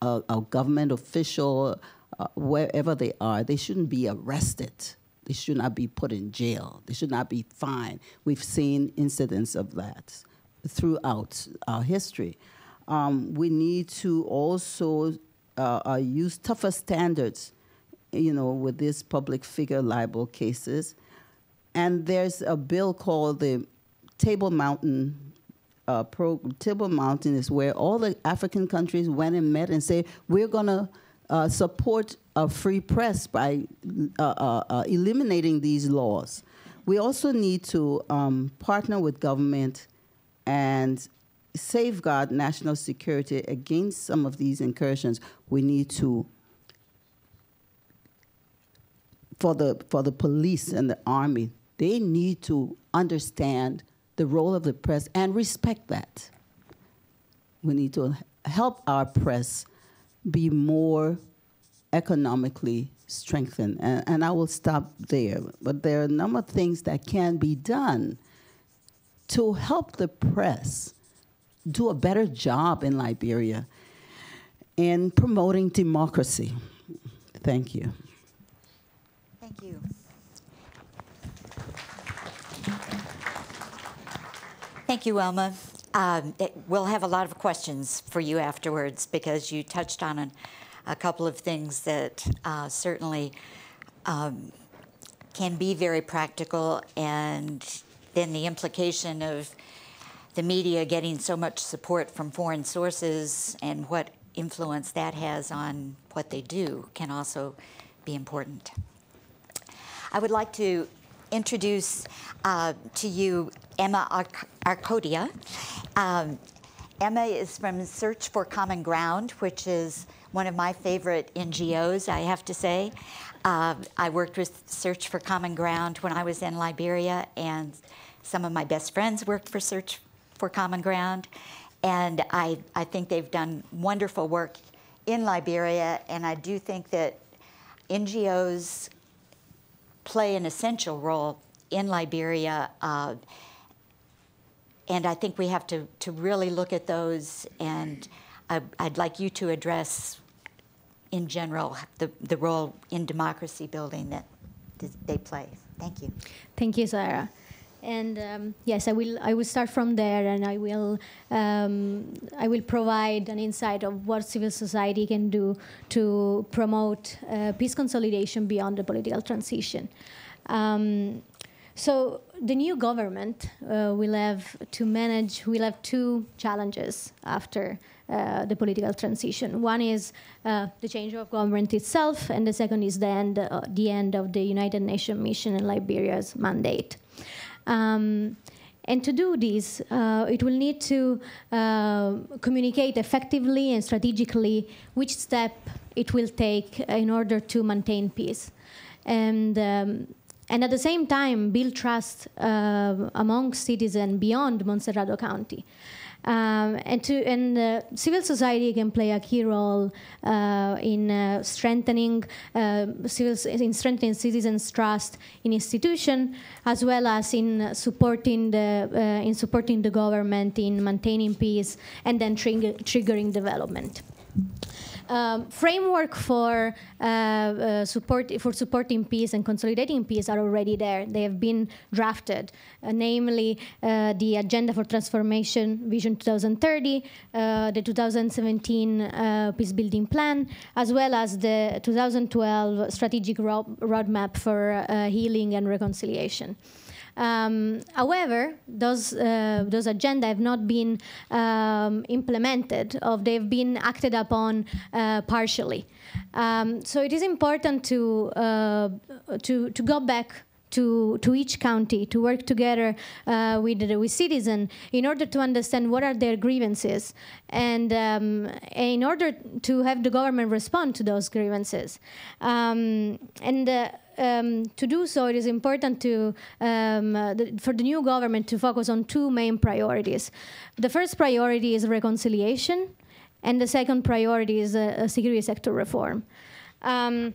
a, a government official, uh, wherever they are, they shouldn't be arrested they should not be put in jail. They should not be fined. We've seen incidents of that throughout our history. Um, we need to also uh, uh, use tougher standards, you know, with these public figure libel cases. And there's a bill called the Table Mountain uh, pro, Table Mountain is where all the African countries went and met and say, we're going to uh, support a free press by uh, uh, uh, eliminating these laws. We also need to um, partner with government and safeguard national security against some of these incursions. We need to, for the, for the police and the army, they need to understand the role of the press and respect that. We need to help our press be more economically strengthened. And, and, I will stop there. But there are a number of things that can be done to help the press do a better job in Liberia in promoting democracy. Thank you. Thank you. Thank you, Elma. Um, it, we'll have a lot of questions for you afterwards because you touched on a, a couple of things that uh, certainly um, can be very practical, and then the implication of the media getting so much support from foreign sources and what influence that has on what they do can also be important. I would like to introduce uh, to you Emma Arc- Arcodia. Um, Emma is from Search for Common Ground, which is one of my favorite NGOs, I have to say. Uh, I worked with Search for Common Ground when I was in Liberia, and some of my best friends worked for Search for Common Ground. And I, I think they've done wonderful work in Liberia, and I do think that NGOs play an essential role in Liberia. Uh, and I think we have to, to really look at those, and I, I'd like you to address, in general, the, the role in democracy building that they play. Thank you. Thank you, Sarah. And um, yes, I will. I will start from there, and I will. Um, I will provide an insight of what civil society can do to promote uh, peace consolidation beyond the political transition. Um, so the new government uh, will have to manage, will have two challenges after uh, the political transition. One is uh, the change of government itself, and the second is the end, uh, the end of the United Nations mission in Liberia's mandate. Um, and to do this, uh, it will need to uh, communicate effectively and strategically which step it will take in order to maintain peace. And um, and at the same time build trust uh, among citizens beyond Montserrado County. Um, and to and uh, civil society can play a key role uh, in uh, strengthening uh, civil in strengthening citizens' trust in institution, as well as in supporting the uh, in supporting the government in maintaining peace and then trigger, triggering development um, framework for uh, uh, support for supporting peace and consolidating peace are already there. They have been drafted, uh, namely uh, the Agenda for Transformation Vision 2030, uh, the 2017 uh, Peace Building Plan, as well as the 2012 Strategic ro Roadmap for Healing and Reconciliation. Um, however, those uh, those agenda have not been um, implemented, or they've been acted upon uh, partially. Um, so it is important to uh, to to go back to, to each county to work together uh, with, with citizens in order to understand what are their grievances and um, in order to have the government respond to those grievances. Um, and uh, um, to do so, it is important to, um, uh, the, for the new government to focus on two main priorities. The first priority is reconciliation, and the second priority is uh, security sector reform. Um,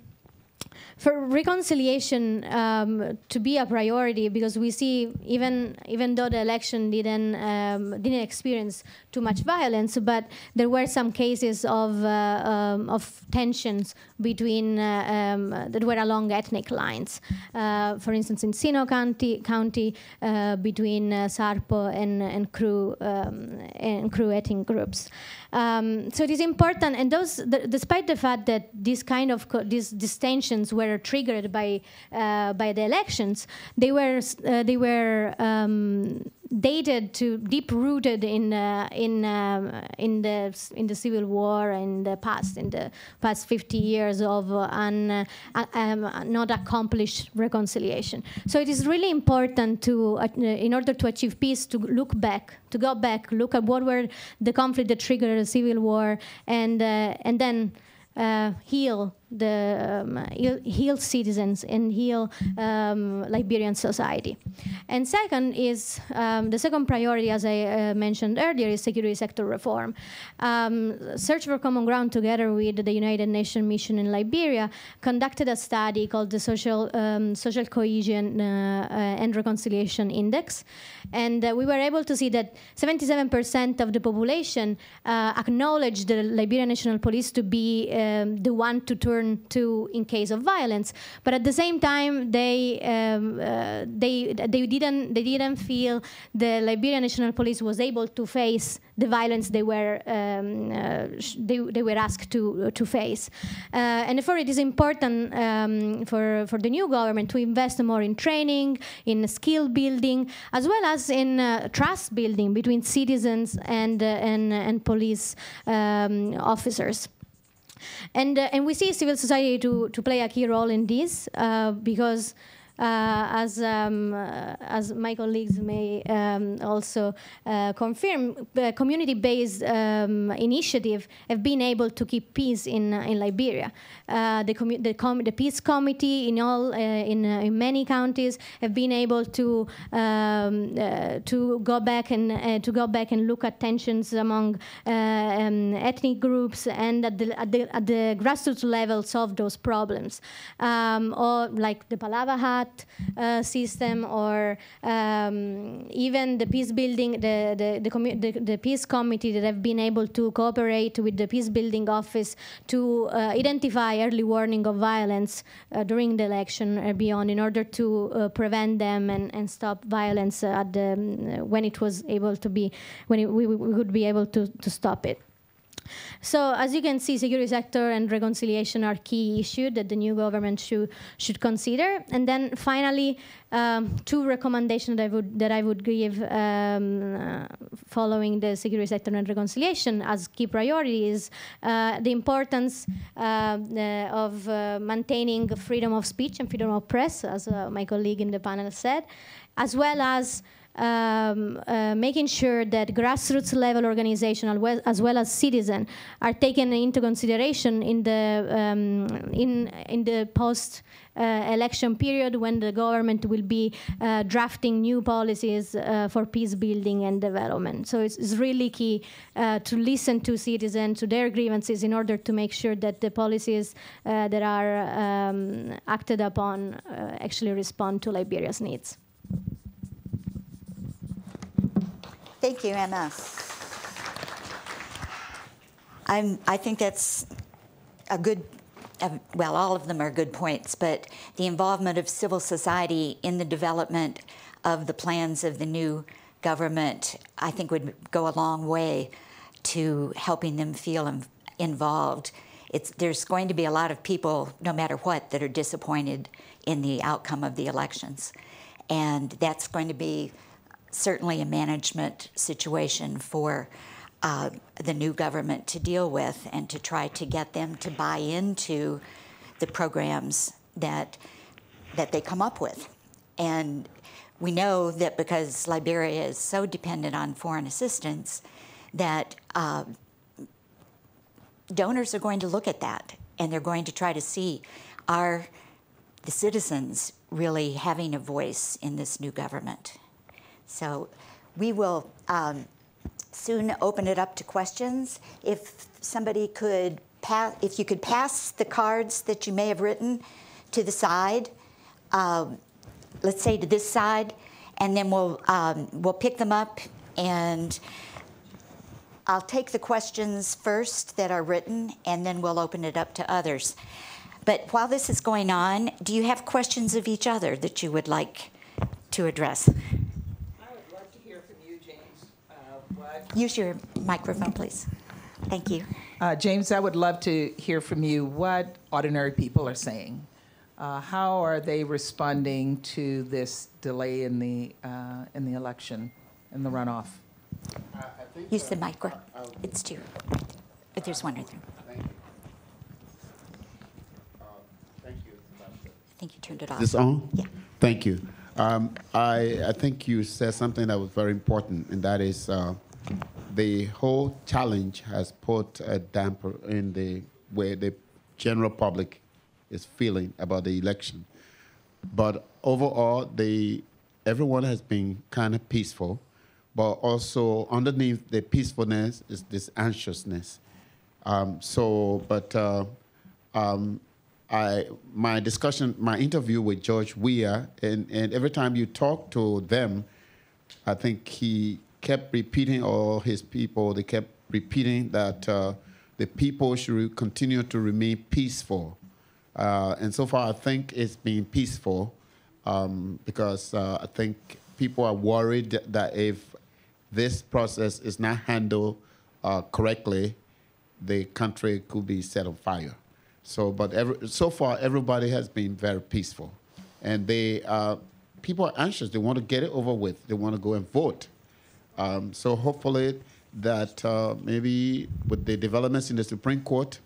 for reconciliation um, to be a priority because we see even even though the election didn't um, didn't experience too much violence, but there were some cases of uh, um, of tensions between uh, um, that were along ethnic lines. Uh, for instance, in Sinoe County, county uh, between uh, Sapo and and Kru um, and Kru ethnic groups. Um, so it is important, and those, despite the fact that these kind of these, these tensions were triggered by uh, by the elections, they were uh, they were um, dated to deep rooted in uh, in um, in the in the civil war in the past in the past 50 years of uh, un, uh, um, not accomplished reconciliation. So it is really important to in order to achieve peace to look back to go back look at what were the conflict that triggered the civil war and and then heal the um, heal, citizens and heal um, Liberian society. And second is um, the second priority, as I uh, mentioned earlier, is security sector reform. Um, Search for Common Ground, together with the United Nations mission in Liberia, conducted a study called the Social um, Social Cohesion uh, uh, and Reconciliation Index, and uh, we were able to see that 77% of the population uh, acknowledged the Liberian National Police to be um, the one to turn turn to in case of violence. But at the same time, they um, uh, they they didn't they didn't feel the Liberian National Police was able to face the violence they were um, uh, they, they were asked to to face. Uh, and therefore, it is important um, for for the new government to invest more in training, in skill building, as well as in uh, trust building between citizens and uh, and and police um, officers. And, uh, and we see civil society to, to play a key role in this uh, because as um, uh, as my colleagues may um, also uh, confirm, community-based um, initiative have been able to keep peace in in Liberia. the the, the, peace committee in all in, in many counties have been able to um, to go back and to go back and look at tensions among um, ethnic groups and at the, at the at the grassroots level solve those problems. Um, or like the Palava uh, system or um, even the peace building, the, the, the, the, the, peace committee that have been able to cooperate with the peace building office to uh, identify early warning of violence uh, during the election or beyond in order to prevent them and, and stop violence at the, um, when it was able to be, when it, we, we would be able to, to stop it. So as you can see, security sector and reconciliation are key issues that the new government should should consider. And then finally, um, two recommendations that I would that I would give um, uh, following the security sector and reconciliation as key priorities: uh, the importance uh, of uh, maintaining freedom of speech and freedom of press, as uh, my colleague in the panel said, as well as um, uh, making sure that grassroots level organization as well, as citizen are taken into consideration in the um, in in the post uh, election period when the government will be uh, drafting new policies uh, for peace building and development. So it's, it's really key uh, to listen to citizens, to their grievances, in order to make sure that the policies uh, that are um, acted upon actually respond to Liberia's needs. Thank you, Emma. I'm, I think that's a good, uh, well, all of them are good points, but the involvement of civil society in the development of the plans of the new government, I think would go a long way to helping them feel in, involved. It's, there's going to be a lot of people, no matter what, that are disappointed in the outcome of the elections. And that's going to be certainly a management situation for uh, the new government to deal with and to try to get them to buy into the programs that that they come up with. And we know that because Liberia is so dependent on foreign assistance, that uh, donors are going to look at that and they're going to try to see are the citizens really having a voice in this new government. So we will um, soon open it up to questions. If somebody could pass, if you could pass the cards that you may have written to the side, um, let's say to this side, and then we'll um, we'll pick them up and. I'll take the questions first that are written, and then we'll open it up to others. But while this is going on, do you have questions of each other that you would like to address? I would love to hear from you, James. Uh, what, Use your microphone, please. Thank you. uh, James, I would love to hear from you what ordinary people are saying. Uh, how are they responding to this delay in the uh, in the election, in the runoff? Use the mic. It's two. But there's one right there. Thank you. Uh, Thank you. I think you turned it off. Is this on? Yeah. Thank you. Um, I, I think you said something that was very important, and that is uh, the whole challenge has put a damper in the way the general public is feeling about the election. But overall, the everyone has been kind of peaceful, but also underneath the peacefulness is this anxiousness. Um, so, but uh, um, I my discussion, my interview with George Weah, and, and every time you talk to them, I think he kept repeating, or his people, they kept repeating that uh, the people should continue to remain peaceful. Uh, and so far, I think it's been peaceful um, because uh, I think people are worried that if this process is not handled uh, correctly, the country could be set on fire. So, but every, so far, everybody has been very peaceful, and they uh, people are anxious. They want to get it over with. They want to go and vote. Um, so, hopefully, that uh, maybe with the developments in the Supreme Court.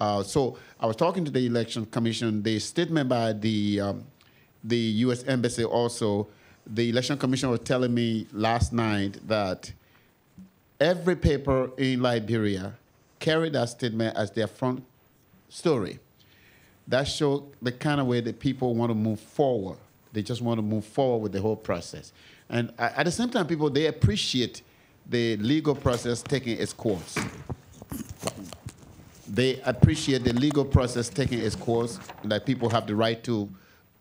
Uh, so, I was talking to the Election Commission. The statement by the um, the U.S. Embassy also. The Election Commission was telling me last night that every paper in Liberia carried that statement as their front story. That showed the kind of way that people want to move forward. They just want to move forward with the whole process. And at the same time, people, they appreciate the legal process taking its course. They appreciate the legal process taking its course, that people have the right to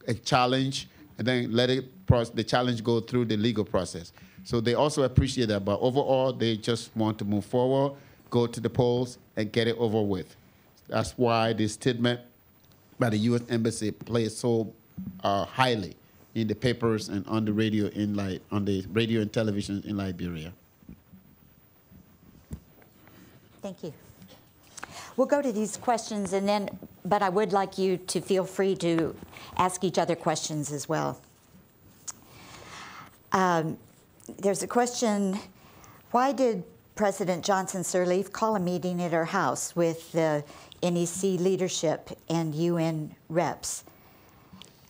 a challenge and then let it the challenge go through the legal process. So they also appreciate that, but overall, they just want to move forward, go to the polls, and get it over with. That's why the statement by the U.S. Embassy plays so uh, highly in the papers and on the radio in like on the radio and television in Liberia. Thank you. We'll go to these questions and then, but I would like you to feel free to ask each other questions as well. Um, there's a question why did President Johnson Sirleaf call a meeting at her house with the NEC leadership and UN reps?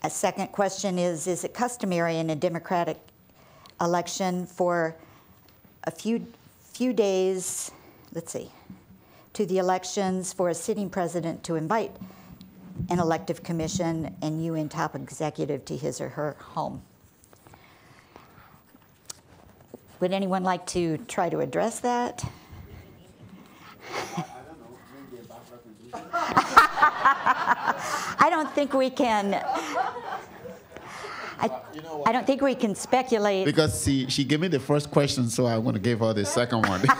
A second question is Is it customary in a democratic election for a few, few days, let's see, to the elections for a sitting president to invite an elective commission and UN top executive to his or her home. Would anyone like to try to address that? (laughs) I don't think we can. I, I don't think we can speculate. Because she, she gave me the first question, so I want to give her the second one. (laughs)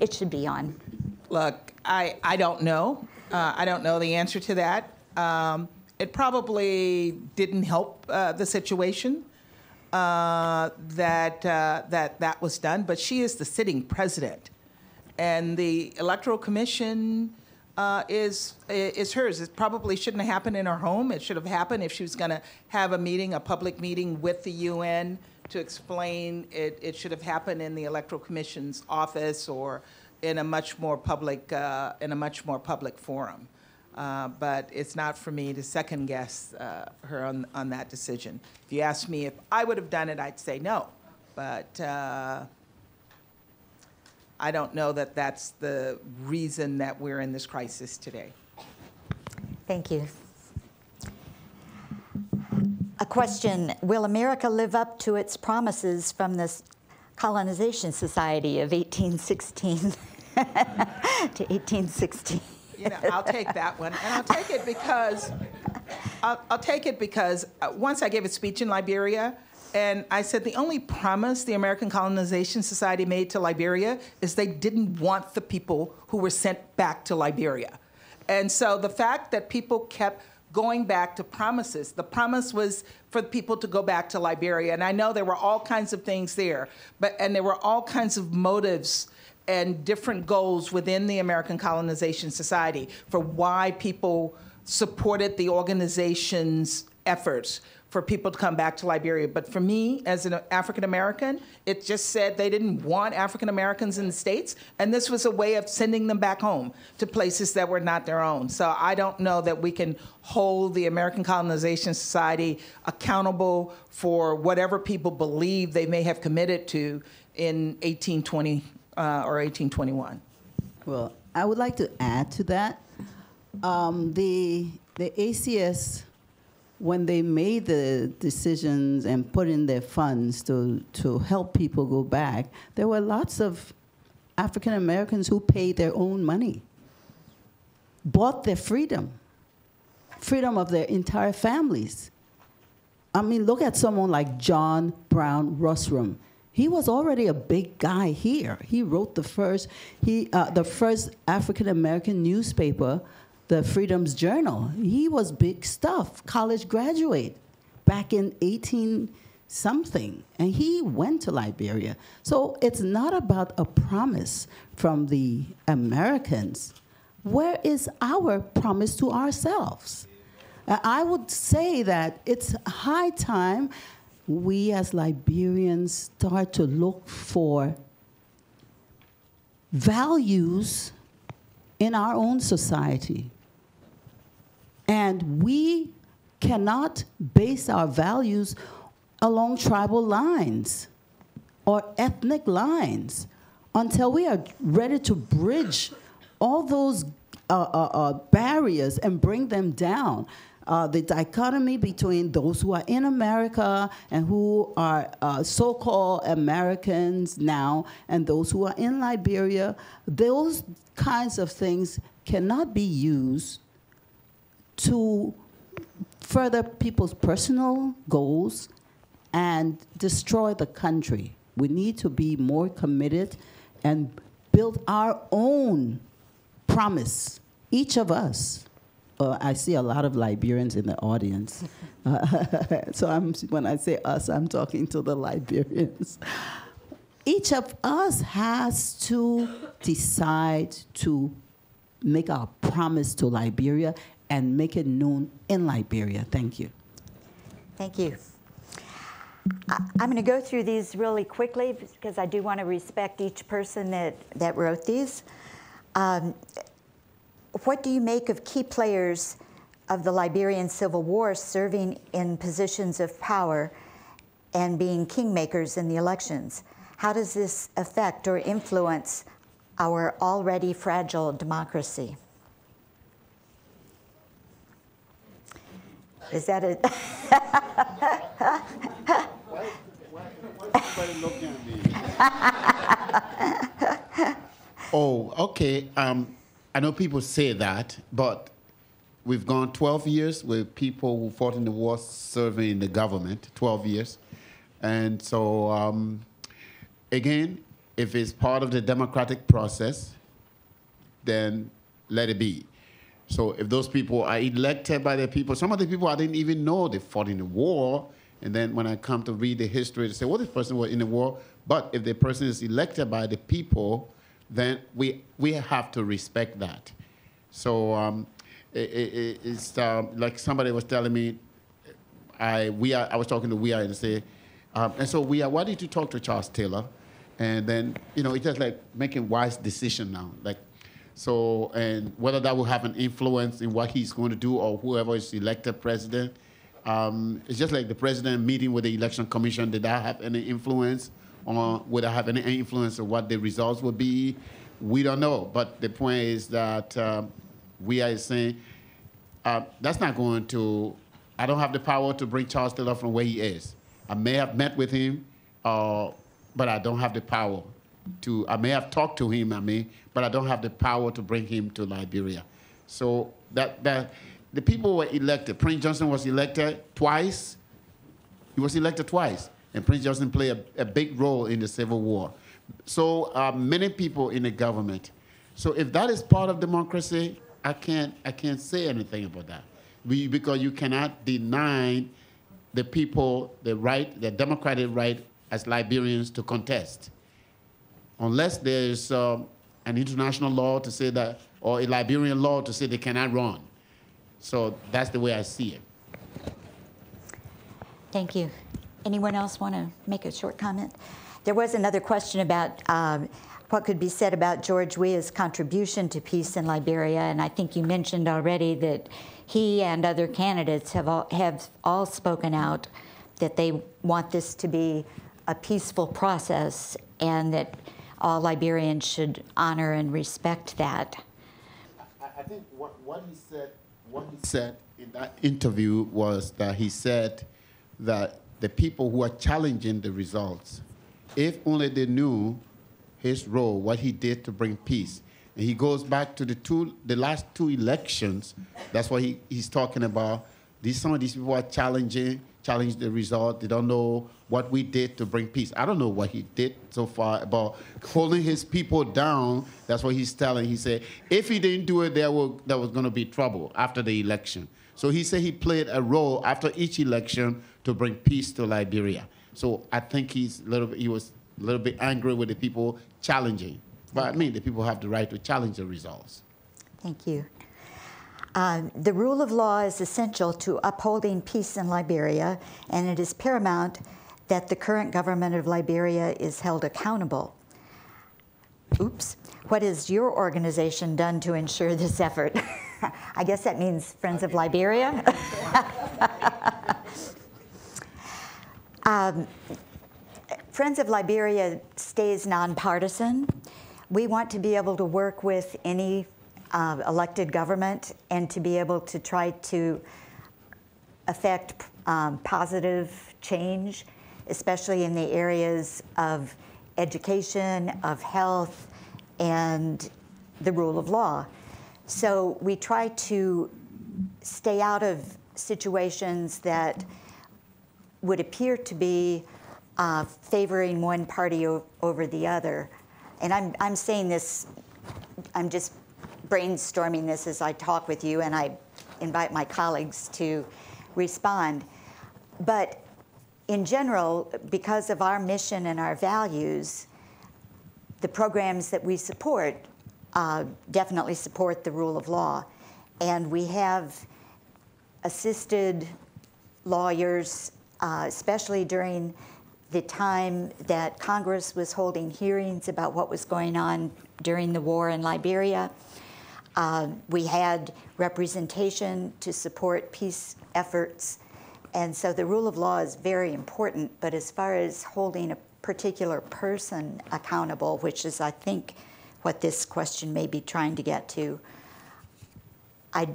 It should be on. Look, I, I don't know. Uh, I don't know the answer to that. Um, it probably didn't help uh, the situation uh, that, uh, that that was done, but she is the sitting president. And the Electoral Commission uh, is, is hers. It probably shouldn't have happened in her home. It should have happened if she was going to have a meeting, a public meeting with the UN to explain. It, it should have happened in the Electoral Commission's office or in a much more public, uh, in a much more public forum. Uh, but it's not for me to second guess uh, her on, on that decision. If you ask me if I would have done it, I'd say no. But uh, I don't know that that's the reason that we're in this crisis today. Thank you. A question Will America live up to its promises from this colonization society of 1816 (laughs) to 1816? You know, I'll take that one, and I'll take it because I'll, I'll take it because uh, once I gave a speech in Liberia, and I said the only promise the American Colonization Society made to Liberia is they didn't want the people who were sent back to Liberia. And so the fact that people kept going back to promises, the promise was for people to go back to Liberia. And I know there were all kinds of things there, but and there were all kinds of motives and different goals within the American Colonization Society for why people supported the organization's efforts for people to come back to Liberia. But for me, as an African American, it just said they didn't want African Americans in the States, and this was a way of sending them back home to places that were not their own. So I don't know that we can hold the American Colonization Society accountable for whatever people believe they may have committed to in 1820 uh, or 1821. Well, I would like to add to that. Um, the the ACS, when they made the decisions and put in their funds to to help people go back, there were lots of African Americans who paid their own money, bought their freedom, freedom of their entire families. I mean, look at someone like John Brown Russwurm he was already a big guy here. He wrote the first, he, uh, the first African American newspaper, the Freedom's Journal. He was big stuff, college graduate back in 18 something, and he went to Liberia. So it's not about a promise from the Americans. Where is our promise to ourselves? I would say that it's high time we as Liberians start to look for values in our own society. And we cannot base our values along tribal lines or ethnic lines until we are ready to bridge all those uh, uh, uh, barriers and bring them down. Uh, the dichotomy between those who are in America and who are uh, so called Americans now and those who are in Liberia, those kinds of things cannot be used to further people's personal goals and destroy the country. We need to be more committed and build our own promise, each of us uh, I see a lot of Liberians in the audience. Uh, (laughs) so I'm, when I say us, I'm talking to the Liberians. Each of us has to decide to make our promise to Liberia and make it known in Liberia. Thank you. Thank you. I, am going to go through these really quickly because I do want to respect each person that, that wrote these. Um, what do you make of key players of the Liberian Civil War serving in positions of power and being kingmakers in the elections. How does this affect or influence our already fragile democracy? Is that at (laughs) oh, okay. Um, I know people say that, but we've gone 12 years with people who fought in the war serving in the government, 12 years. And so, um, again, if it's part of the democratic process, then let it be. So if those people are elected by the people, some of the people I didn't even know they fought in the war. And then when I come to read the history, they say, well, this person was in the war. But if the person is elected by the people, then we, we have to respect that. So um, it, it, it's um, like somebody was telling me, I, we are, I was talking to Weah and say, um, and so Weah, why did you talk to Charles Taylor? And then, you know, it's just like making wise decision now. Like, so, and whether that will have an influence in what he's going to do or whoever is elected president, um, it's just like the president meeting with the election commission. Did that have any influence on, would that have any influence on what the results would be? We don't know. But the point is that um, we are saying uh, that's not going to, I don't have the power to bring Charles Taylor from where he is. I may have met with him, uh, but I don't have the power to, I may have talked to him, I may, but I don't have the power to bring him to Liberia. So that, that the people were elected. Prince Johnson was elected twice. He was elected twice. And Prince Johnson played a, a big role in the Civil War. So uh, many people in the government. So if that is part of democracy, I can't, I can't say anything about that. We, because you cannot deny the people the right, the democratic right as Liberians to contest. Unless there's um, an international law to say that, or a Liberian law to say they cannot run. So that's the way I see it. Thank you. Anyone else want to make a short comment? There was another question about um, what could be said about George Weah's contribution to peace in Liberia, and I think you mentioned already that he and other candidates have all, have all spoken out that they want this to be a peaceful process and that all Liberians should honor and respect that. I, I think what, what he said, what he said in that interview was that he said that the people who are challenging the results, if only they knew his role, what he did to bring peace. And he goes back to the two, the last two elections. That's what he, he's talking about. These some of these people are challenging, challenge the result. They don't know what we did to bring peace. I don't know what he did so far about holding his people down. That's what he's telling. He said if he didn't do it, there, will, there was going to be trouble after the election. So he said he played a role after each election to bring peace to Liberia. So I think he's little bit, he was a little bit angry with the people challenging. But I mean, the people have the right to challenge the results. Thank you. Uh, the rule of law is essential to upholding peace in Liberia, and it is paramount that the current government of Liberia is held accountable. Oops. What has your organization done to ensure this effort? (laughs) I guess that means Friends of Liberia. (laughs) um, Friends of Liberia stays nonpartisan. We want to be able to work with any uh, elected government and to be able to try to affect um, positive change, especially in the areas of education, of health, and the rule of law. So we try to stay out of situations that would appear to be uh, favoring one party over the other. And I'm, I'm saying this, I'm just brainstorming this as I talk with you, and I invite my colleagues to respond. But in general, because of our mission and our values, the programs that we support uh, definitely support the rule of law. And we have assisted lawyers, uh, especially during the time that Congress was holding hearings about what was going on during the war in Liberia. uh, we had representation to support peace efforts. And so the rule of law is very important, but as far as holding a particular person accountable, which is, I think, what this question may be trying to get to, I,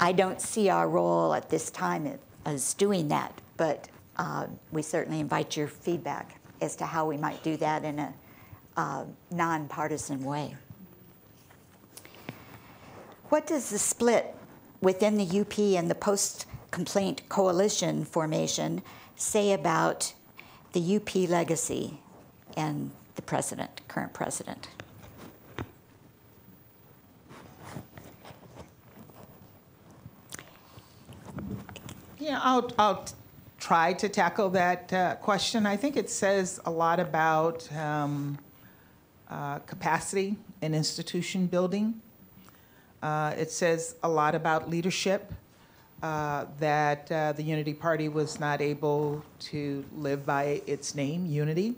I don't see our role at this time as doing that, but uh, we certainly invite your feedback as to how we might do that in a uh, nonpartisan way. What does the split within the UP and the post complaint coalition formation say about the UP legacy and the president, current president? Yeah, I'll, I'll try to tackle that uh, question. I think it says a lot about um, uh, capacity and institution building. Uh, it says a lot about leadership, uh, that uh, the Unity Party was not able to live by its name, Unity,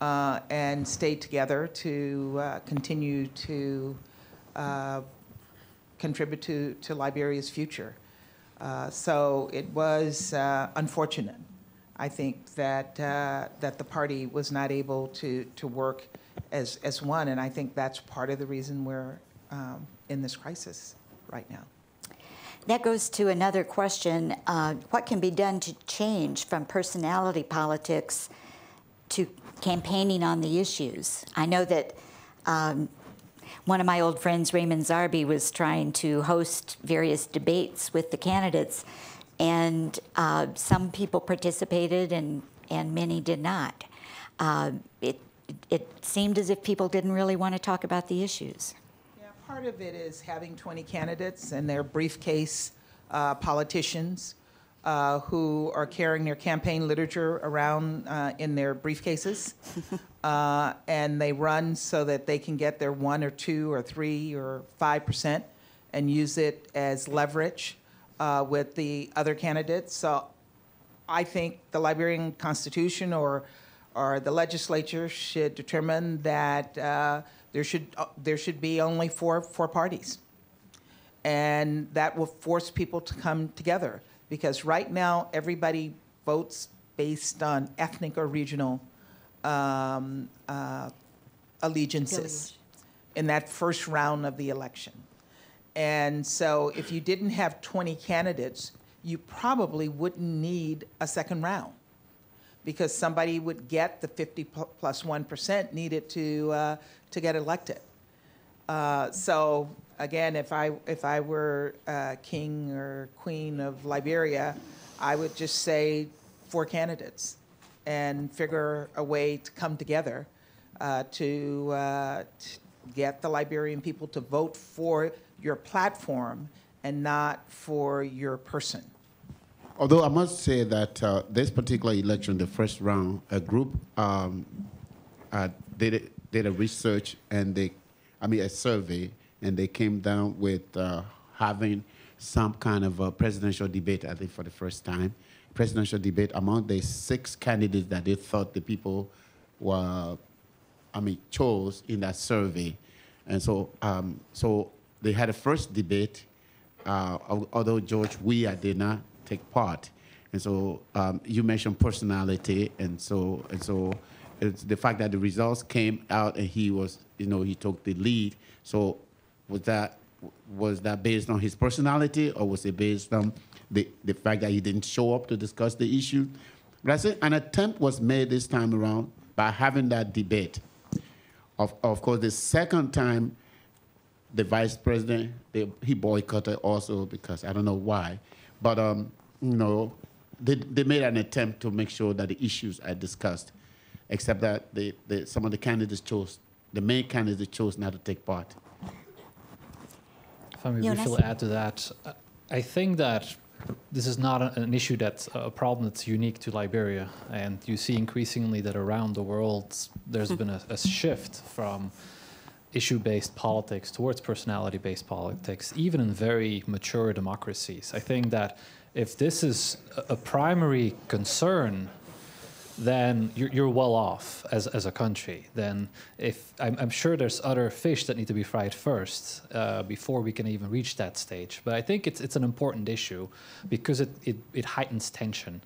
uh, and stay together to continue to contribute to, to Liberia's future. Uh, so it was uh, unfortunate, I think, that, uh, that the party was not able to, to work as, as one. And I think that's part of the reason we're um, in this crisis right now. That goes to another question. Uh, what can be done to change from personality politics to campaigning on the issues? I know that um, one of my old friends, Raymond Zarbi, was trying to host various debates with the candidates, and uh, some people participated and, and many did not. Uh, it, it seemed as if people didn't really want to talk about the issues. Part of it is having 20 candidates and their briefcase uh, politicians uh, who are carrying their campaign literature around uh, in their briefcases. (laughs) uh, and they run so that they can get their one or two or three or five percent and use it as leverage uh, with the other candidates. So I think the Liberian Constitution or or the legislature should determine that uh, there should uh, there should be only four four parties, and that will force people to come together because right now everybody votes based on ethnic or regional um, uh, allegiances in that first round of the election. And so if you didn't have 20 candidates, you probably wouldn't need a second round because somebody would get the 50 plus 1% needed to, uh, to get elected. Uh, so again, if I, if I were uh, king or queen of Liberia, I would just say four candidates and figure a way to come together uh, to, uh, to get the Liberian people to vote for your platform and not for your person. Although I must say that uh, this particular election, the first round, a group um, uh, did, did a research and they, I mean, a survey, and they came down with uh, having some kind of a presidential debate, I think, for the first time. Presidential debate among the six candidates that they thought the people were, I mean, chose in that survey. And so, um, so they had a first debate, uh, although George Weah did not take part. And so um, you mentioned personality, and so and so it's the fact that the results came out and he was, you know, he took the lead. So was that was that based on his personality or was it based on the, the fact that he didn't show up to discuss the issue? But I said an attempt was made this time around by having that debate. Of, of course, the second time, the vice president, they, he boycotted also because I don't know why. But, um, you know, they, they made an attempt to make sure that the issues are discussed, except that they, they, some of the candidates chose, the main candidates chose not to take part. If I may briefly add to that, I think that this is not an issue that's a problem that's unique to Liberia, and you see increasingly that around the world there's been a, a shift from issue-based politics towards personality-based politics, even in very mature democracies. I think that if this is a primary concern then you're, you're well off as, as a country. Then, if I'm, I'm sure there's other fish that need to be fried first uh, before we can even reach that stage. But I think it's, it's an important issue because it, it, it heightens tension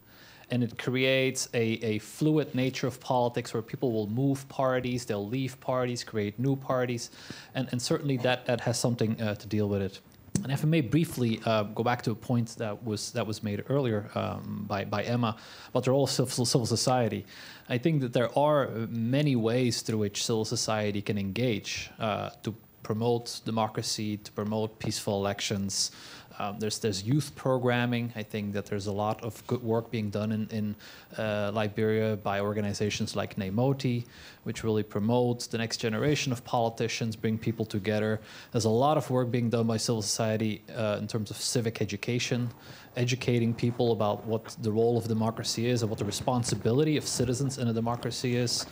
and it creates a, a fluid nature of politics where people will move parties, they'll leave parties, create new parties, and, and certainly that, that has something uh, to deal with it. And if I may briefly uh, go back to a point that was that was made earlier um, by, by Emma about the role of civil, civil society, I think that there are many ways through which civil society can engage uh, to promote democracy, to promote peaceful elections, um, there's there's youth programming. I think that there's a lot of good work being done in, in uh, Liberia by organizations like NAYMOTE, which really promotes the next generation of politicians, bring people together. There's a lot of work being done by civil society uh, in terms of civic education, educating people about what the role of democracy is and what the responsibility of citizens in a democracy is.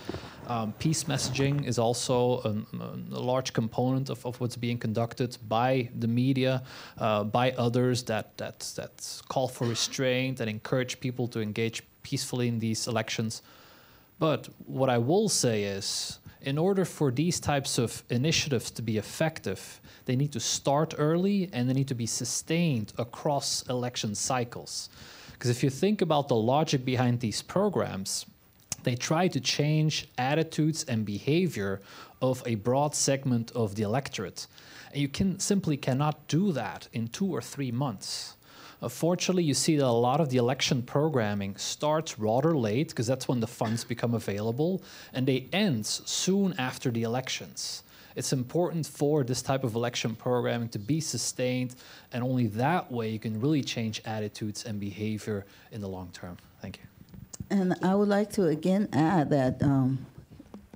Um, peace messaging is also an, a large component of, of what's being conducted by the media, uh, by others that, that, that call for restraint and encourage people to engage peacefully in these elections. But what I will say is, in order for these types of initiatives to be effective, they need to start early and they need to be sustained across election cycles. Because if you think about the logic behind these programs, they try to change attitudes and behavior of a broad segment of the electorate. You can simply cannot do that in two or three months. Unfortunately, you see that a lot of the election programming starts rather late because that's when the funds become available, and they end soon after the elections. It's important for this type of election programming to be sustained, and only that way you can really change attitudes and behavior in the long term. Thank you. And I would like to again add that um,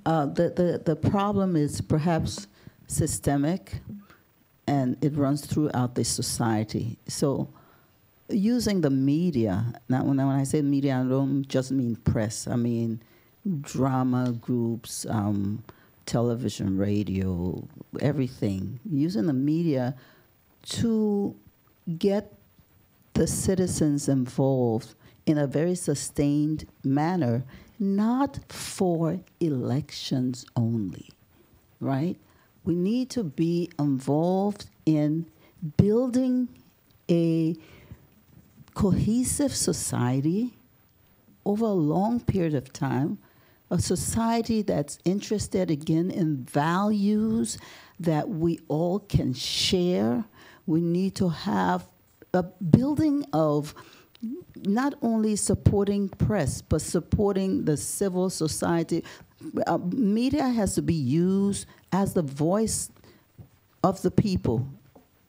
uh, the, the, the problem is perhaps systemic and it runs throughout the society. So using the media, now when, when I say media, I don't just mean press, I mean drama groups, um, television, radio, everything. Using the media to get the citizens involved in a very sustained manner, not for elections only, right? We need to be involved in building a cohesive society over a long period of time, a society that's interested again in values that we all can share. We need to have a building of not only supporting press, but supporting the civil society. Uh, media has to be used as the voice of the people.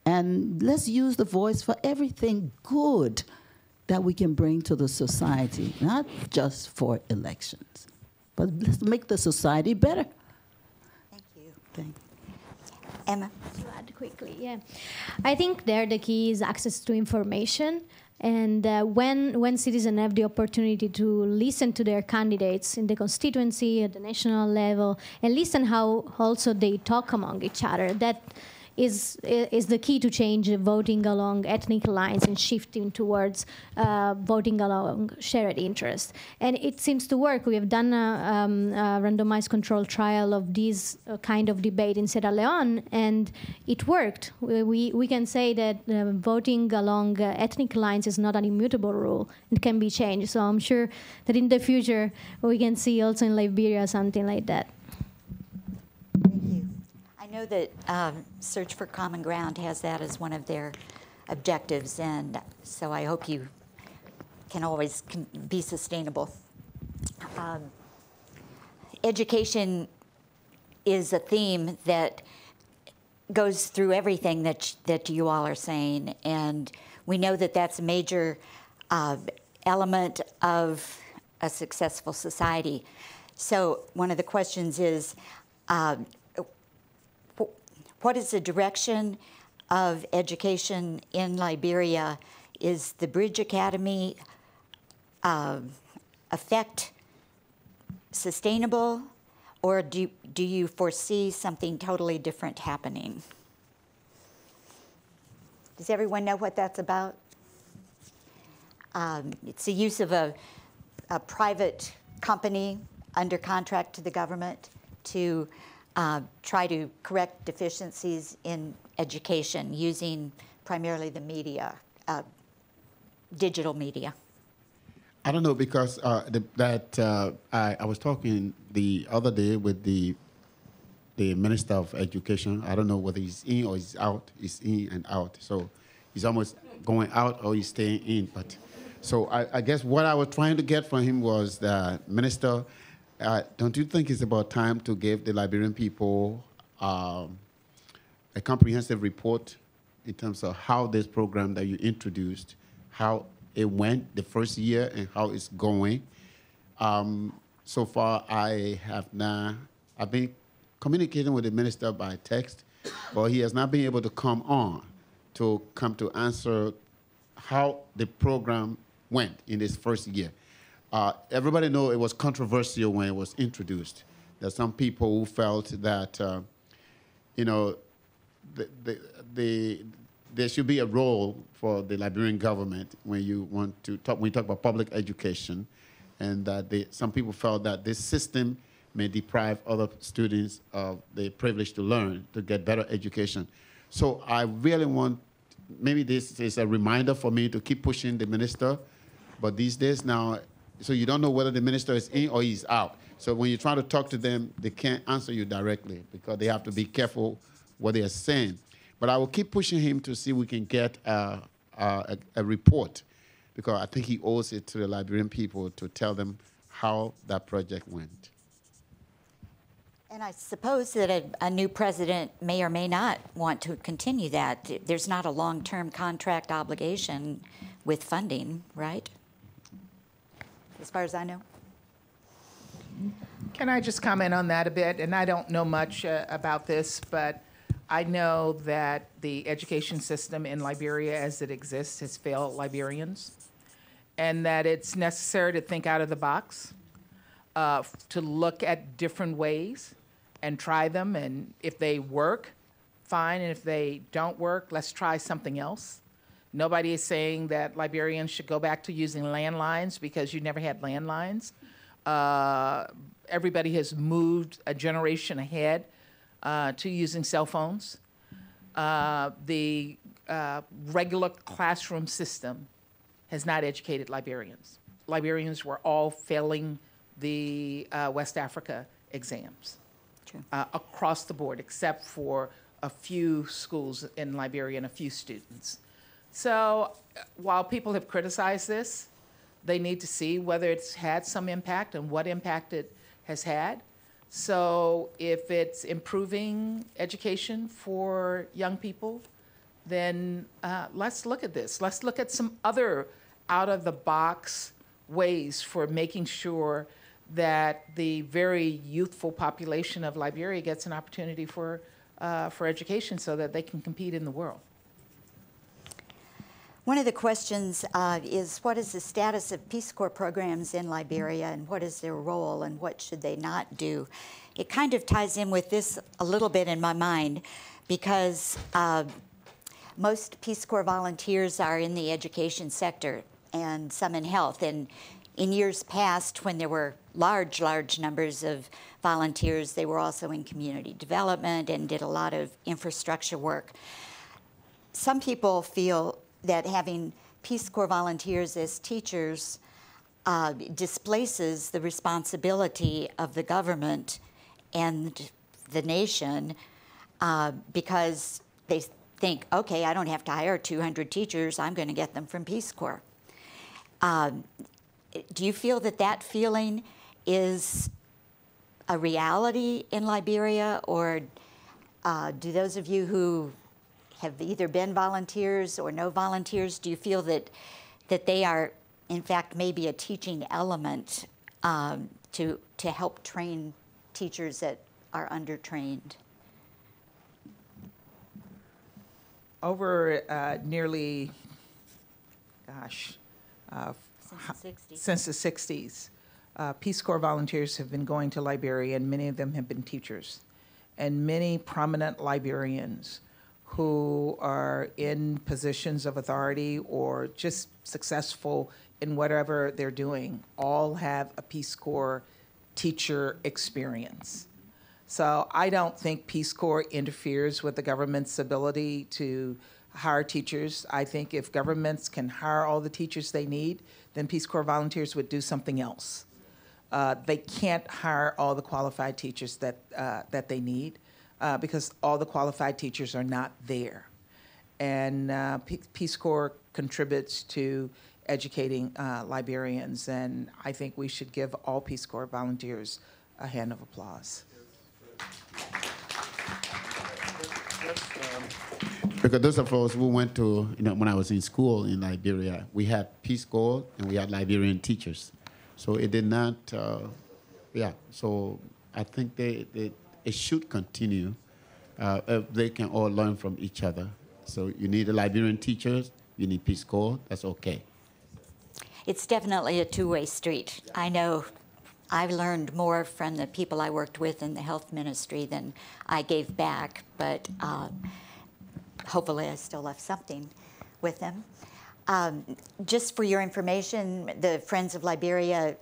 And let's use the voice for everything good that we can bring to the society, not just for elections, but let's make the society better. Thank you. Thank you. Emma? To add quickly, yeah. I think there the key is access to information. And uh, when when citizens have the opportunity to listen to their candidates in the constituency at the national level and listen how also they talk among each other, that is is the key to change voting along ethnic lines and shifting towards uh, voting along shared interests. And it seems to work. We have done a, um, a randomized control trial of this uh, kind of debate in Sierra Leone, and it worked. We, we can say that uh, voting along uh, ethnic lines is not an immutable rule. It can be changed. So I'm sure that in the future we can see also in Liberia something like that know that um, Search for Common Ground has that as one of their objectives, and so I hope you can always be sustainable. Um, education is a theme that goes through everything that that you all are saying, and we know that that's a major uh, element of a successful society. So one of the questions is, uh, what is the direction of education in Liberia? Is the Bridge Academy uh, effect sustainable, or do, do you foresee something totally different happening? Does everyone know what that's about? Um, it's the use of a, a private company under contract to the government to uh, try to correct deficiencies in education using primarily the media, uh, digital media. I don't know because uh, the, that uh, I, I was talking the other day with the the minister of education. I don't know whether he's in or he's out. He's in and out. So he's almost going out or he's staying in. But so I, I guess what I was trying to get from him was the minister, uh, don't you think it's about time to give the Liberian people um, a comprehensive report in terms of how this program that you introduced, how it went the first year and how it's going. Um, so far, I have not, I've been communicating with the minister by text, but he has not been able to come on to come to answer how the program went in this first year. Uh, everybody know it was controversial when it was introduced. There's some people who felt that, uh, you know, the, the, the, there should be a role for the Liberian government when you want to talk when you talk about public education, and that they, some people felt that this system may deprive other students of the privilege to learn to get better education. So I really want maybe this is a reminder for me to keep pushing the minister, but these days now, so you don't know whether the minister is in or he's out. So when you try to talk to them, they can't answer you directly because they have to be careful what they are saying. But I will keep pushing him to see if we can get a, a, a report because I think he owes it to the Liberian people to tell them how that project went. And I suppose that a, a new president may or may not want to continue that. There's not a long term contract obligation with funding, right? As far as I know. Can I just comment on that a bit? And I don't know much uh, about this, but I know that the education system in Liberia as it exists has failed Liberians, and that it's necessary to think out of the box, uh, to look at different ways and try them. And if they work, fine. And if they don't work, let's try something else. Nobody is saying that Liberians should go back to using landlines because you never had landlines. Uh, everybody has moved a generation ahead uh, to using cell phones. Uh, the uh, regular classroom system has not educated Liberians. Liberians were all failing the uh, West Africa exams uh, across the board, except for a few schools in Liberia and a few students. So uh, while people have criticized this, they need to see whether it's had some impact and what impact it has had. So if it's improving education for young people, then uh, let's look at this. Let's look at some other out of the box ways for making sure that the very youthful population of Liberia gets an opportunity for, uh, for education so that they can compete in the world. One of the questions uh, is what is the status of Peace Corps programs in Liberia and what is their role and what should they not do? It kind of ties in with this a little bit in my mind because uh, most Peace Corps volunteers are in the education sector and some in health. And in years past, when there were large, large numbers of volunteers, they were also in community development and did a lot of infrastructure work. Some people feel that having Peace Corps volunteers as teachers uh, displaces the responsibility of the government and the nation uh, because they think, okay, I don't have to hire 200 teachers, I'm going to get them from Peace Corps. Um, do you feel that that feeling is a reality in Liberia, or uh, do those of you who have either been volunteers or no volunteers, do you feel that that they are, in fact, maybe a teaching element um, to to help train teachers that are undertrained? Over uh, nearly, gosh, uh, Since the 60s. since the 60s, uh, Peace Corps volunteers have been going to Liberia, and many of them have been teachers. And many prominent Liberians who are in positions of authority or just successful in whatever they're doing all have a Peace Corps teacher experience. So I don't think Peace Corps interferes with the government's ability to hire teachers. I think if governments can hire all the teachers they need, then Peace Corps volunteers would do something else. Uh, they can't hire all the qualified teachers that, uh, that they need uh, because all the qualified teachers are not there. And uh, P- Peace Corps contributes to educating uh, Liberians, and I think we should give all Peace Corps volunteers a hand of applause. Because those of us who went to, you know, when I was in school in Liberia, we had Peace Corps and we had Liberian teachers. So it did not, uh, yeah, so I think they, they, it should continue. Uh, if they can all learn from each other. So you need Liberian teachers, you need Peace Corps, that's okay. It's definitely a two-way street. I know I've learned more from the people I worked with in the health ministry than I gave back, but um, hopefully I still left something with them. Um, just for your information, the Friends of Liberia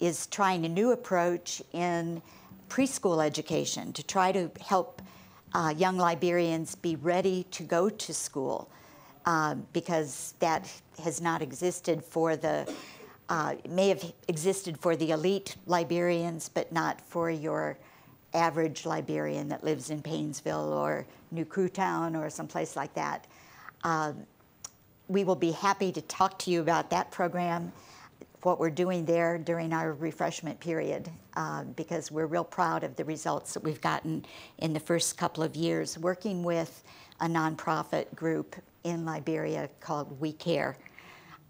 is trying a new approach in preschool education to try to help uh, young Liberians be ready to go to school um, because that has not existed for the, uh, may have existed for the elite Liberians, but not for your average Liberian that lives in Paynesville or New Kru Town or someplace like that. Um, we will be happy to talk to you about that program, what we're doing there during our refreshment period, uh, because we're real proud of the results that we've gotten in the first couple of years working with a nonprofit group in Liberia called We Care.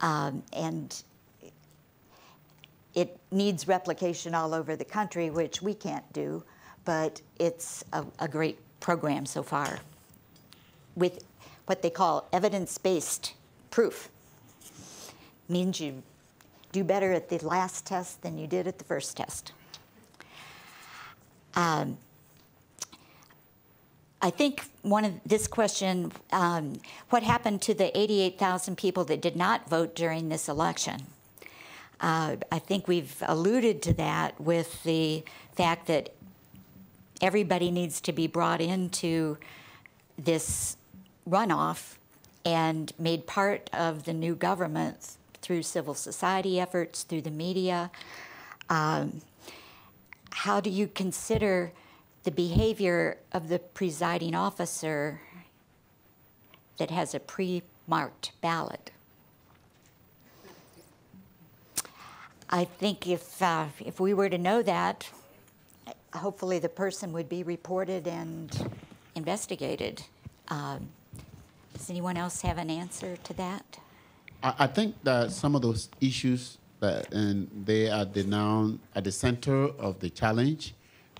Um, and it needs replication all over the country, which we can't do, but it's a, a great program so far with what they call evidence based proof. Means you do better at the last test than you did at the first test. Um, I think one of this question, um, what happened to the 88,000 people that did not vote during this election? Uh, I think we've alluded to that with the fact that everybody needs to be brought into this runoff and made part of the new government through civil society efforts, through the media. Um, how do you consider the behavior of the presiding officer that has a pre marked ballot? I think if, uh, if we were to know that, hopefully the person would be reported and investigated. Um, does anyone else have an answer to that? I, I think that some of those issues that and they are the now at the center of the challenge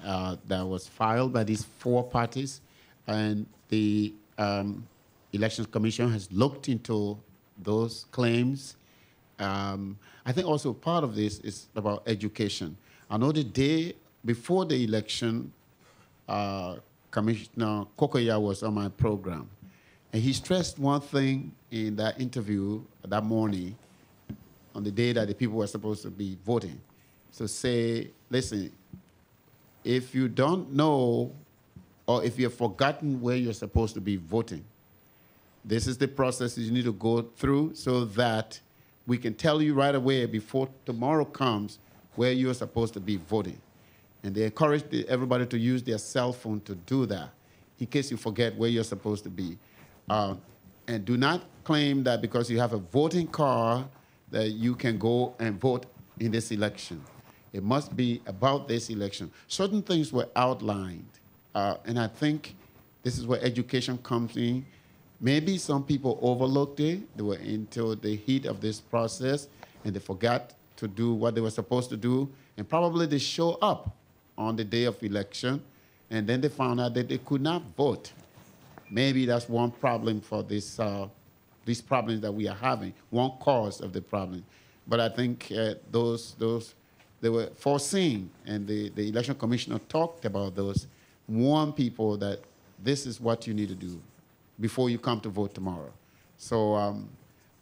uh, that was filed by these four parties, and the um, Elections Commission has looked into those claims. Um, I think also part of this is about education. I know the day before the election, uh, Commissioner Korkoya was on my program, and he stressed one thing in that interview that morning on the day that the people were supposed to be voting. So say, listen, if you don't know or if you've forgotten where you're supposed to be voting, this is the process you need to go through so that we can tell you right away before tomorrow comes where you're supposed to be voting. And they encourage the, everybody to use their cell phone to do that in case you forget where you're supposed to be. Uh, and do not claim that because you have a voting card that you can go and vote in this election. It must be about this election. Certain things were outlined, uh, and I think this is where education comes in. Maybe some people overlooked it. They were into the heat of this process, and they forgot to do what they were supposed to do, and probably they show up on the day of election, and then they found out that they could not vote. Maybe that's one problem for this, uh, these problems that we are having, one cause of the problem. But I think uh, those, those, they were foreseen, and the, the election commissioner talked about those, warn people that this is what you need to do. before you come to vote tomorrow. So um,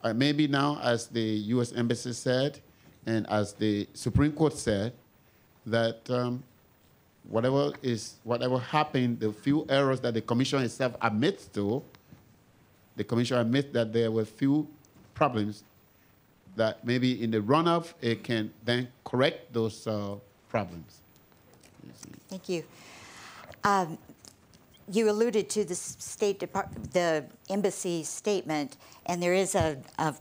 uh, maybe now, as the U.S. Embassy said, and as the Supreme Court said, that um, whatever is whatever happened, the few errors that the commission itself admits to, the commission admits that there were few problems that maybe in the runoff it can then correct those uh, problems. Thank you. Um, you alluded to the State Department, the embassy statement, and there is a, a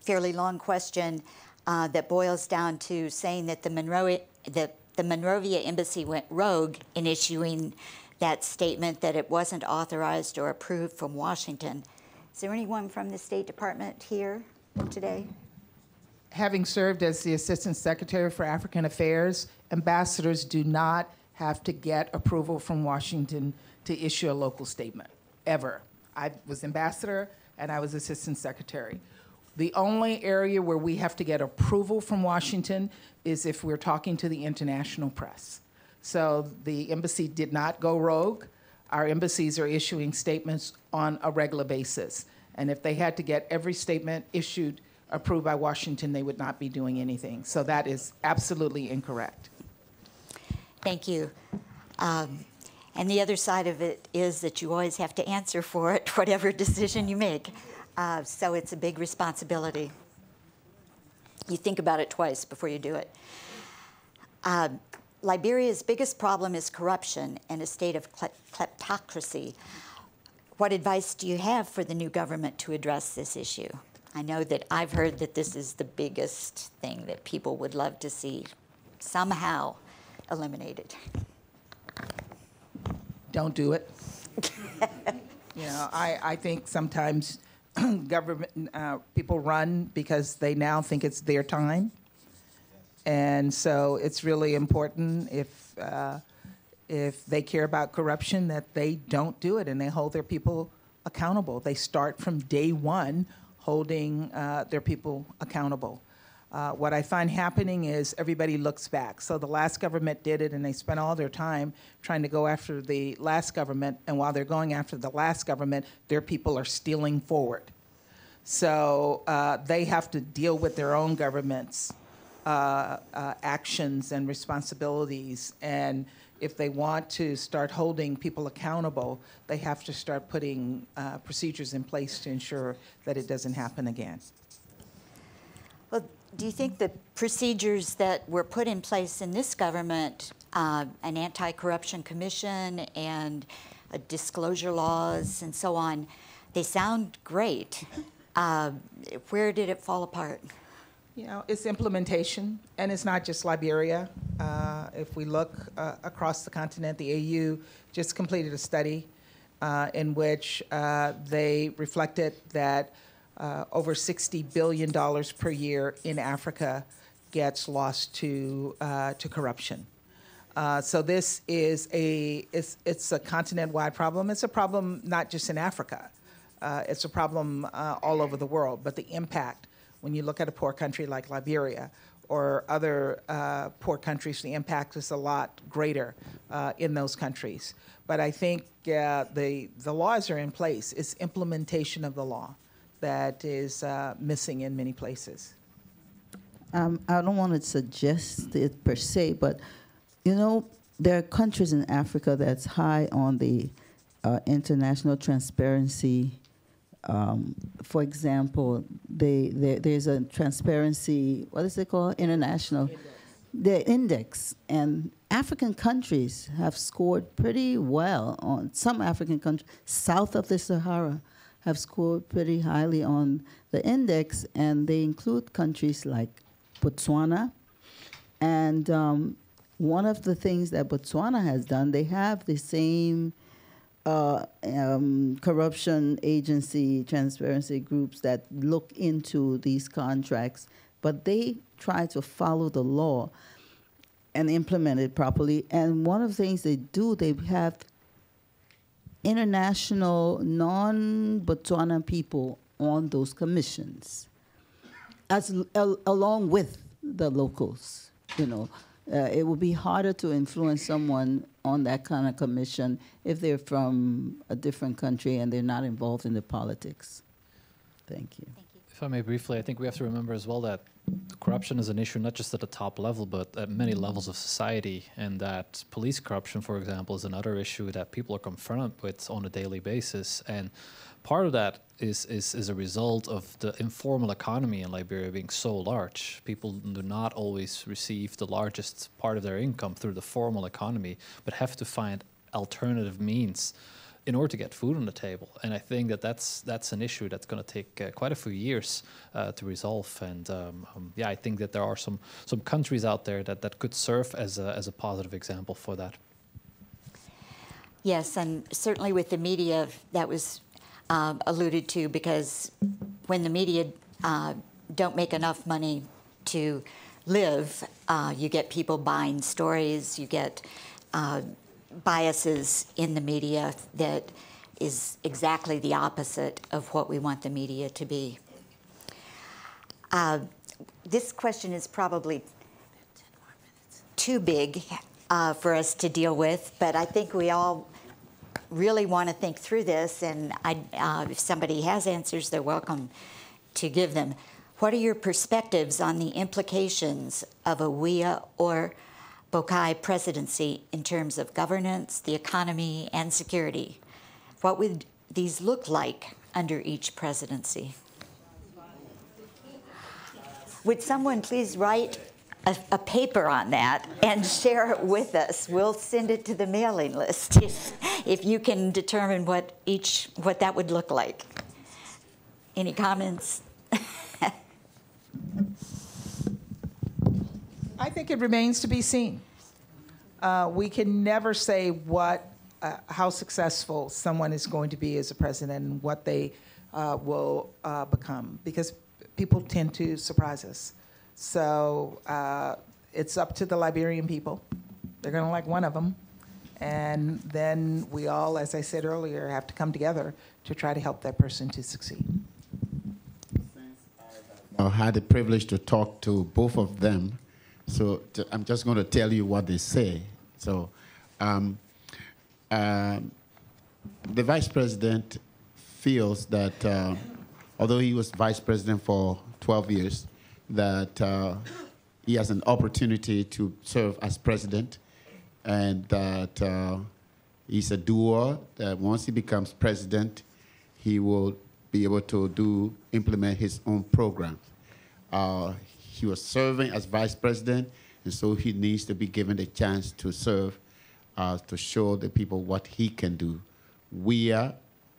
fairly long question uh, that boils down to saying that the Monroe, that the Monrovia embassy went rogue in issuing that statement that it wasn't authorized or approved from Washington. Is there anyone from the State Department here today? Having served as the Assistant Secretary for African Affairs, ambassadors do not have to get approval from Washington to issue a local statement, ever. I was ambassador and I was Assistant Secretary. The only area where we have to get approval from Washington is if we're talking to the international press. So the embassy did not go rogue. Our embassies are issuing statements on a regular basis. And if they had to get every statement issued approved by Washington, they would not be doing anything. So that is absolutely incorrect. Thank you. Um, and the other side of it is that you always have to answer for it, (laughs) whatever decision you make. Uh, so it's a big responsibility. You think about it twice before you do it. Uh, Liberia's biggest problem is corruption and a state of cle- kleptocracy. What advice do you have for the new government to address this issue? I know that I've heard that this is the biggest thing that people would love to see somehow eliminated. Don't do it. (laughs) you know, I, I think sometimes (clears throat) government uh, people run because they now think it's their time, and so it's really important if uh, if they care about corruption that they don't do it and they hold their people accountable. They start from day one holding uh, their people accountable. Uh, what I find happening is everybody looks back. So the last government did it, and they spent all their time trying to go after the last government. And while they're going after the last government, their people are stealing forward. So uh, they have to deal with their own government's uh, uh, actions and responsibilities. And if they want to start holding people accountable, they have to start putting uh, procedures in place to ensure that it doesn't happen again. Do you think the procedures that were put in place in this government, uh, an anti-corruption commission and uh, disclosure laws and so on, they sound great. Uh, where did it fall apart? You know, it's implementation, and it's not just Liberia. Uh, if we look uh, across the continent, the AU just completed a study uh, in which they reflected that uh, over $60 billion per year in Africa gets lost to, uh, to corruption. Uh, so this is a it's, it's a continent-wide problem. It's a problem not just in Africa. Uh, it's a problem uh, all over the world. But the impact, when you look at a poor country like Liberia or other uh, poor countries, the impact is a lot greater in those countries. But I think the the laws are in place. It's implementation of the law that is uh, missing in many places. Um, I don't want to suggest it per se, but you know, there are countries in Africa that's high on the uh, international transparency. Um, for example, they, they, there's a transparency, what is it called? International. The index. And African countries have scored pretty well on, some African countries, south of the Sahara, have scored pretty highly on the index, and they include countries like Botswana. And um, one of the things that Botswana has done, they have the same uh, um, corruption agency, transparency groups that look into these contracts, but they try to follow the law and implement it properly. And one of the things they do, they have international non-Botswana people on those commissions, as al- along with the locals, you know. Uh, it would be harder to influence someone on that kind of commission if they're from a different country and they're not involved in the politics. Thank you. If I may briefly, I think we have to remember as well that corruption is an issue not just at the top level, but at many levels of society, and that police corruption, for example, is another issue that people are confronted with on a daily basis. And part of that is, is, is a result of the informal economy in Liberia being so large. People do not always receive the largest part of their income through the formal economy, but have to find alternative means in order to get food on the table. And I think that that's that's an issue that's going to take uh, quite a few years uh, to resolve. And um, um, yeah, I think that there are some some countries out there that, that could serve as a, as a positive example for that. Yes, and certainly with the media, that was um, alluded to because when the media uh, don't make enough money to live, uh, you get people buying stories, you get uh, biases in the media that is exactly the opposite of what we want the media to be. Uh, this question is probably too big uh, for us to deal with, but I think we all really want to think through this, and I, uh, if somebody has answers, they're welcome to give them. What are your perspectives on the implications of a Weah or Boakai presidency in terms of governance, the economy, and security? What would these look like under each presidency? Would someone please write a, a, paper on that and share it with us? We'll send it to the mailing list (laughs) if, if you can determine what each what that would look like. Any comments? (laughs) I think it remains to be seen. Uh, we can never say what, uh, how successful someone is going to be as a president and what they uh, will uh, become, because people tend to surprise us. So uh, it's up to the Liberian people. They're going to like one of them. And then we all, as I said earlier, have to come together to try to help that person to succeed. I had the privilege to talk to both of them. So I'm just going to tell you what they say. So um, uh, the vice president feels that uh, although he was vice president for 12 years, that uh, he has an opportunity to serve as president and that uh, he's a doer, that once he becomes president, he will be able to do implement his own programs. He was serving as vice president, and so he needs to be given the chance to serve, uh, to show the people what he can do. Weah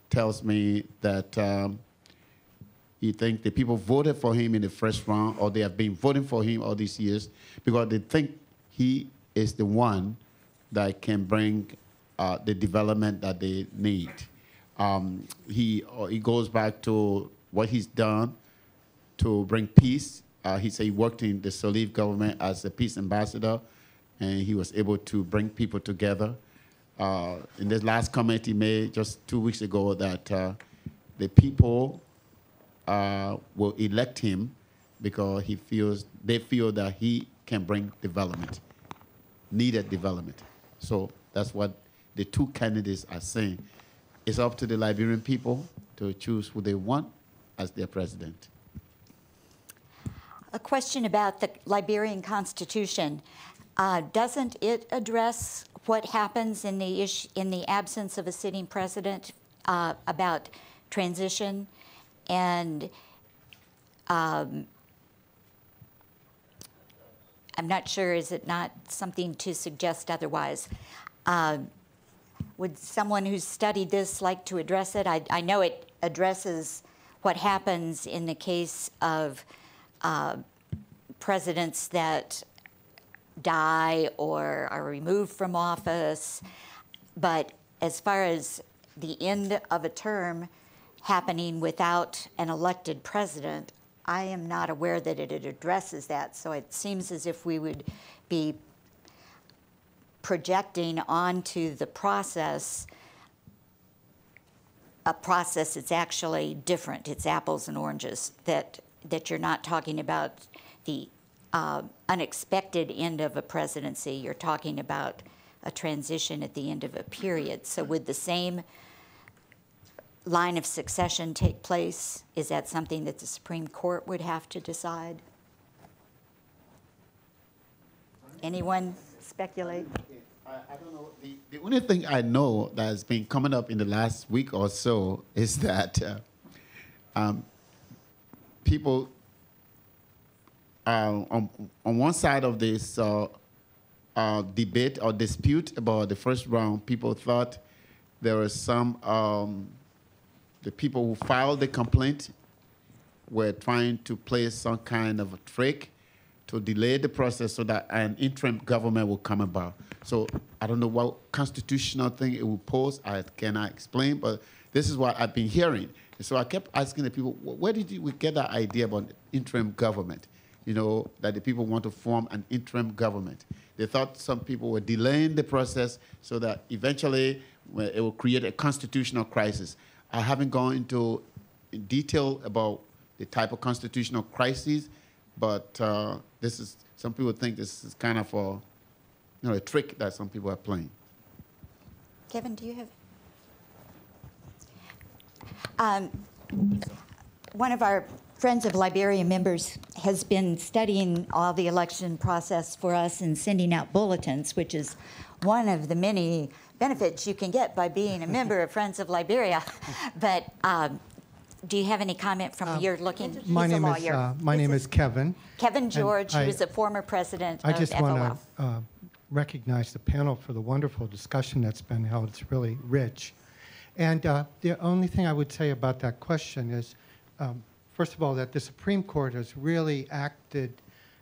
tells me that um, he thinks the people voted for him in the first round, or they have been voting for him all these years, because they think he is the one that can bring uh, the development that they need. Um, he, uh, he goes back to what he's done to bring peace. Uh, he said he worked in the Sirleaf government as a peace ambassador, and he was able to bring people together. Uh, in this last comment he made just two weeks ago that uh, the people uh, will elect him because he feels they feel that he can bring development, needed development. So that's what the two candidates are saying. It's up to the Liberian people to choose who they want as their president. A question about the Liberian Constitution. Uh, doesn't it address what happens in the, in the absence of a sitting president uh, about transition and um, I'm not sure, is it not something to suggest otherwise? Uh, would someone who's studied this like to address it? I, I, know it addresses what happens in the case of uh, presidents that die or are removed from office, but as far as the end of a term, happening without an elected president, I am not aware that it addresses that. So it seems as if we would be projecting onto the process a process that's actually different. It's apples and oranges, that, that you're not talking about the uh, unexpected end of a presidency. You're talking about a transition at the end of a period. So, would the same line of succession take place? Is that something that the Supreme Court would have to decide? Anyone speculate? I, don't know. The, the only thing I know that has been coming up in the last week or so is that uh, um, people uh, on, on one side of this uh, uh, debate or dispute about the first round, people thought there was some, um, the people who filed the complaint were trying to play some kind of a trick to delay the process so that an interim government will come about. So I don't know what constitutional thing it will pose. I cannot explain, but this is what I've been hearing. So I kept asking the people, where did we get that idea about interim government? You know, that the people want to form an interim government. They thought some people were delaying the process so that eventually it will create a constitutional crisis. I haven't gone into detail about the type of constitutional crises, but uh, this is some people think this is kind of a you know a trick that some people are playing. Kevin, do you have? Um, one of our Friends of Liberia members has been studying all the election process for us and sending out bulletins, which is one of the many benefits you can get by being a member of Friends of Liberia. (laughs) But um, do you have any comment from you're looking? My he's a name is lawyer. uh, my name is Kevin. Kevin George, who I- is a former president I of just want to uh, recognize the panel for the wonderful discussion that's been held. It's really rich. And uh, the only thing I would say about that question is, um, first of all, that the Supreme Court has really acted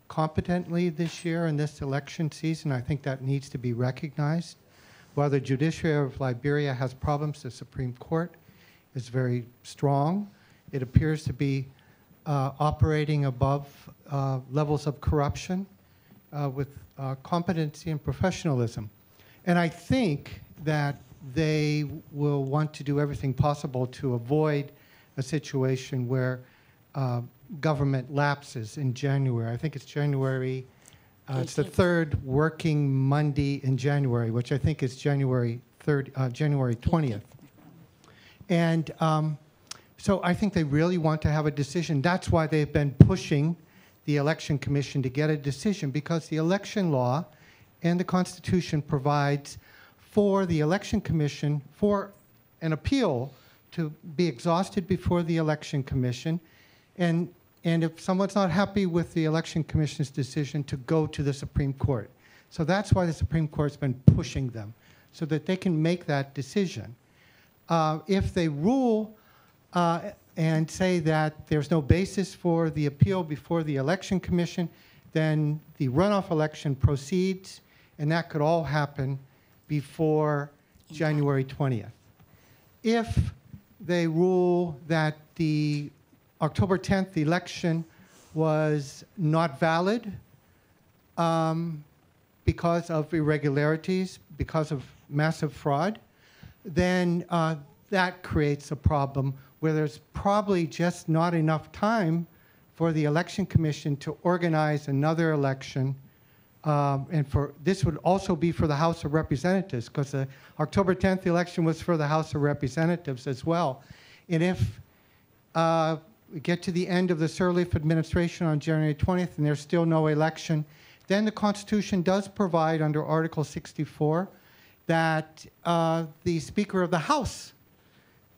competently this year in this election season. I think that needs to be recognized. While the judiciary of Liberia has problems, the Supreme Court is very strong. It appears to be uh, operating above uh, levels of corruption uh, with uh, competency and professionalism. And I think that they will want to do everything possible to avoid a situation where uh, government lapses in January. I think it's January, uh, it's the third working Monday in January, which I think is January 3rd, uh, January 20th. And um, so I think they really want to have a decision. That's why they've been pushing the Election Commission to get a decision because the election law and the Constitution provides for the Election Commission for an appeal to be exhausted before the Election Commission. And, and if someone's not happy with the Election Commission's decision, to go to the Supreme Court. So that's why the Supreme Court's been pushing them, so that they can make that decision. Uh, if they rule uh, and say that there's no basis for the appeal before the election commission, then the runoff election proceeds, and that could all happen before January 20th. If they rule that the October 10th election was not valid um, because of irregularities, because of massive fraud, then uh, that creates a problem where there's probably just not enough time for the election commission to organize another election. Um, and for this would also be for the House of Representatives because the October 10th election was for the House of Representatives as well. And if uh, we get to the end of the Sirleaf administration on January 20th and there's still no election, then the Constitution does provide under Article 64 that uh, the Speaker of the House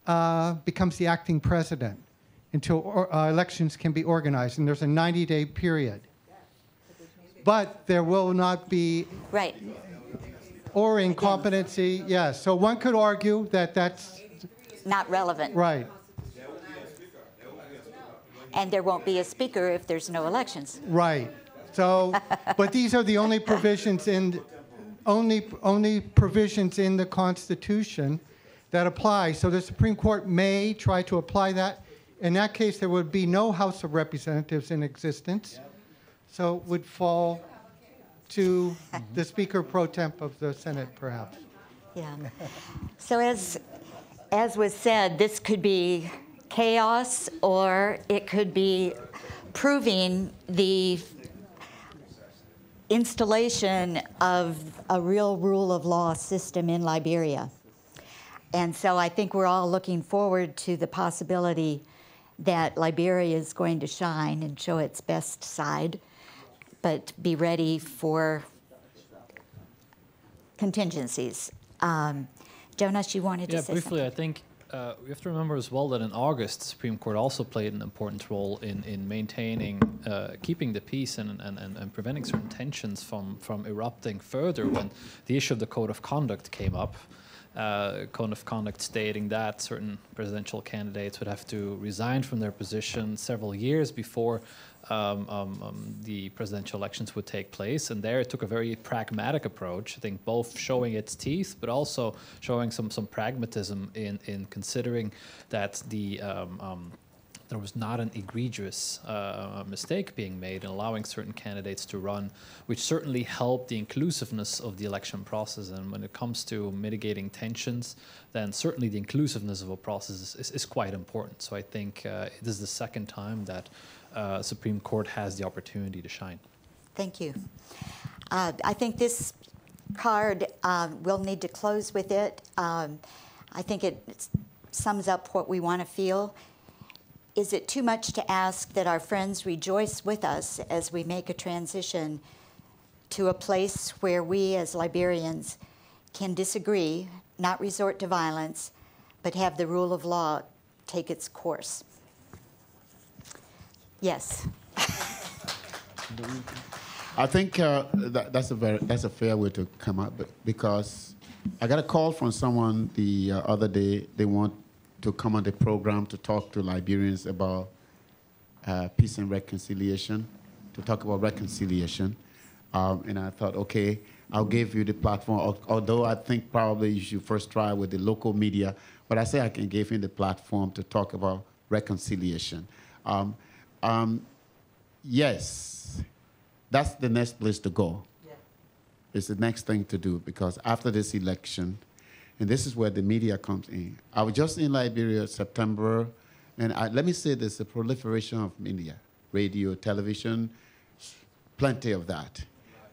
uh, becomes the acting president until or, uh, elections can be organized, and there's a 90 day period. But there will not be, Right. or incompetency, yes. So one could argue that that's Not relevant. right. And there won't be a speaker if there's no elections. Right. So, but these are the only provisions in, only, only provisions in the Constitution that apply. So the Supreme Court may try to apply that. In that case, there would be no House of Representatives in existence. So it would fall to the Speaker pro temp of the Senate, perhaps. Yeah. So as, as was said, this could be chaos or it could be proving the installation of a real rule of law system in Liberia. And so I think we're all looking forward to the possibility that Liberia is going to shine and show its best side, but be ready for contingencies. Um, Jonas, you wanted to Yeah, say briefly, something? I think uh, we have to remember as well that in August, the Supreme Court also played an important role in, in maintaining, uh, keeping the peace and, and, and, and preventing certain tensions from, from erupting further when the issue of the Code of Conduct came up. Uh, code of conduct stating that certain presidential candidates would have to resign from their position several years before um, um, um, the presidential elections would take place. And there it took a very pragmatic approach, I think both showing its teeth, but also showing some, some pragmatism in, in considering that the um, um, there was not an egregious uh, mistake being made in allowing certain candidates to run, which certainly helped the inclusiveness of the election process. And when it comes to mitigating tensions, then certainly the inclusiveness of a process is, is, is quite important. So I think uh, this is the second time that uh, Supreme Court has the opportunity to shine. Thank you. Uh, I think this card, um, we'll need to close with it. Um, I think it sums up what we want to feel. Is it too much to ask that our friends rejoice with us as we make a transition to a place where we as Liberians can disagree, not resort to violence, but have the rule of law take its course? Yes. I think uh, that, that's a very that's a fair way to come up, because I got a call from someone the uh, other day. They want to come on the program to talk to Liberians about uh, peace and reconciliation, to talk about reconciliation. Um, and I thought, okay, I'll give you the platform. Although I think probably you should first try with the local media, but I say I can give him the platform to talk about reconciliation. Um, um, yes, that's the next place to go. It's the next thing to do because after this election, and this is where the media comes in. I was just in Liberia September, and I, let me say this: the proliferation of media, radio, television, plenty of that.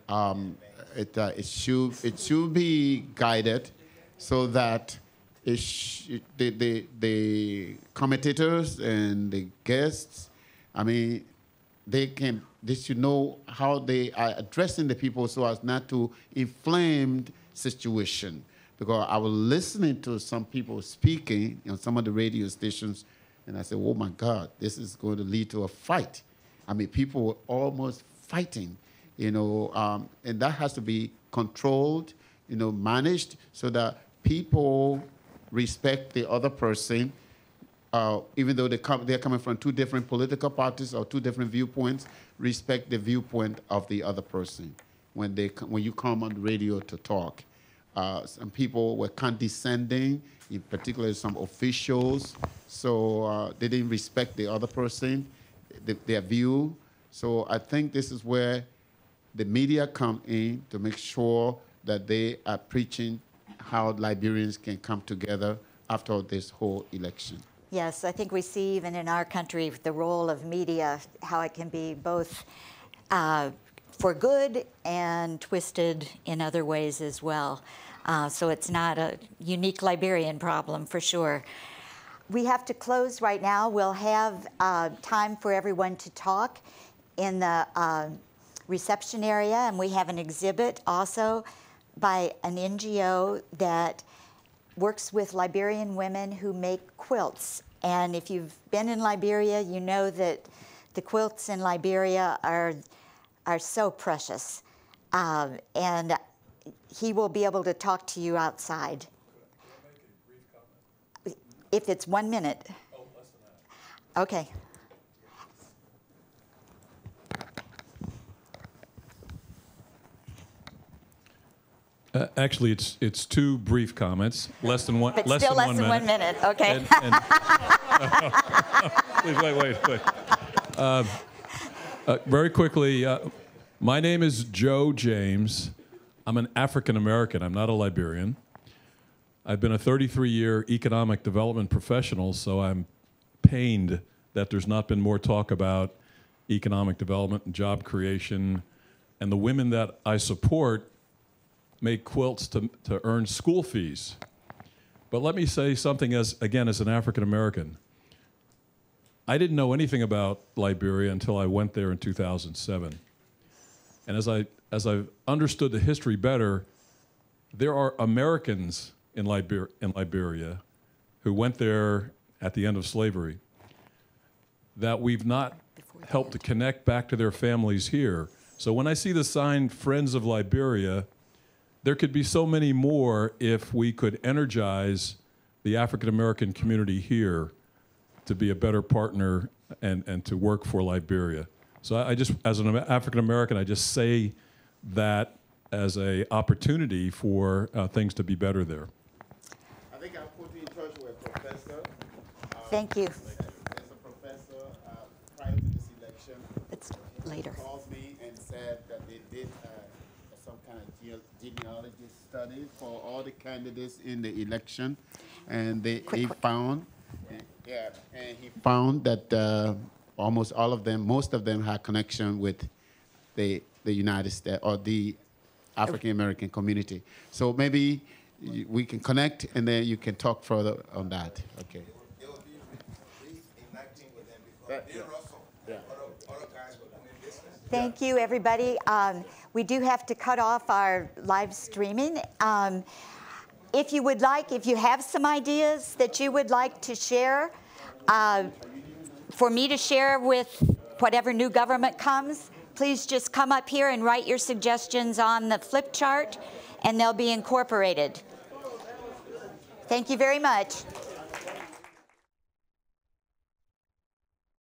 Um, it, uh, it should it should be guided so that it sh- the, the the commentators and the guests, I mean, they can they should know how they are addressing the people so as not to inflame situation. Because I was listening to some people speaking on some of the radio stations, and I said, "Oh my God, this is going to lead to a fight." I mean, people were almost fighting, you know, um, and that has to be controlled, you know, managed so that people respect the other person uh, even though they come, they're coming from two different political parties or two different viewpoints, respect the viewpoint of the other person when, they, when you come on the radio to talk. Uh, some people were condescending, in particular some officials, so uh, they didn't respect the other person, th- their view. So I think this is where the media come in to make sure that they are preaching how Liberians can come together after this whole election. Yes, I think we see even in our country the role of media, how it can be both uh, for good and twisted in other ways as well. Uh, so it's not a unique Liberian problem for sure. We have to close right now. We'll have uh, time for everyone to talk in the uh, reception area, and we have an exhibit also by an NGO that works with Liberian women who make quilts. And if you've been in Liberia, you know that the quilts in Liberia are, are so precious. Um, and he will be able to talk to you outside. If it's one minute. Okay. Uh, actually, it's it's two brief comments, less than one. But less still than less one than minute. one minute. Okay. And- and- please (laughs) wait, wait, wait. Um, uh, very quickly, uh, my name is Joe James. I'm an African American. I'm not a Liberian. I've been a 33 year economic development professional, so I'm pained that there's not been more talk about economic development and job creation and the women that I support make quilts to, to earn school fees. But let me say something as, again, as an African American. I didn't know anything about Liberia until I went there in 2007. And as I, as I understood the history better, there are Americans in, Liber- in Liberia who went there at the end of slavery that we've not helped to connect back to their families here. So when I see the sign Friends of Liberia, there could be so many more if we could energize the African American community here to be a better partner and, and to work for Liberia. So I, I just, as an African American, I just say that as a opportunity for uh, things to be better there. I think I'll put you in touch with a professor. Thank you. There's a professor uh, prior to this election. It's later. Called me and said that they did uh, some kind of genealogy study for all the candidates in the election, and they, Quick, he quick. found, yeah, and he found that uh, almost all of them, most of them had connection with the the United States or the African American community. So maybe we can connect, and then you can talk further on that. Okay. They will be re-enacting with them because Bill Russell, other, other guys were doing business. Thank you, everybody. Um, we do have to cut off our live streaming. Um, if you would like, if you have some ideas that you would like to share, uh, for me to share with whatever new government comes, please just come up here and write your suggestions on the flip chart, and they'll be incorporated. Thank you very much.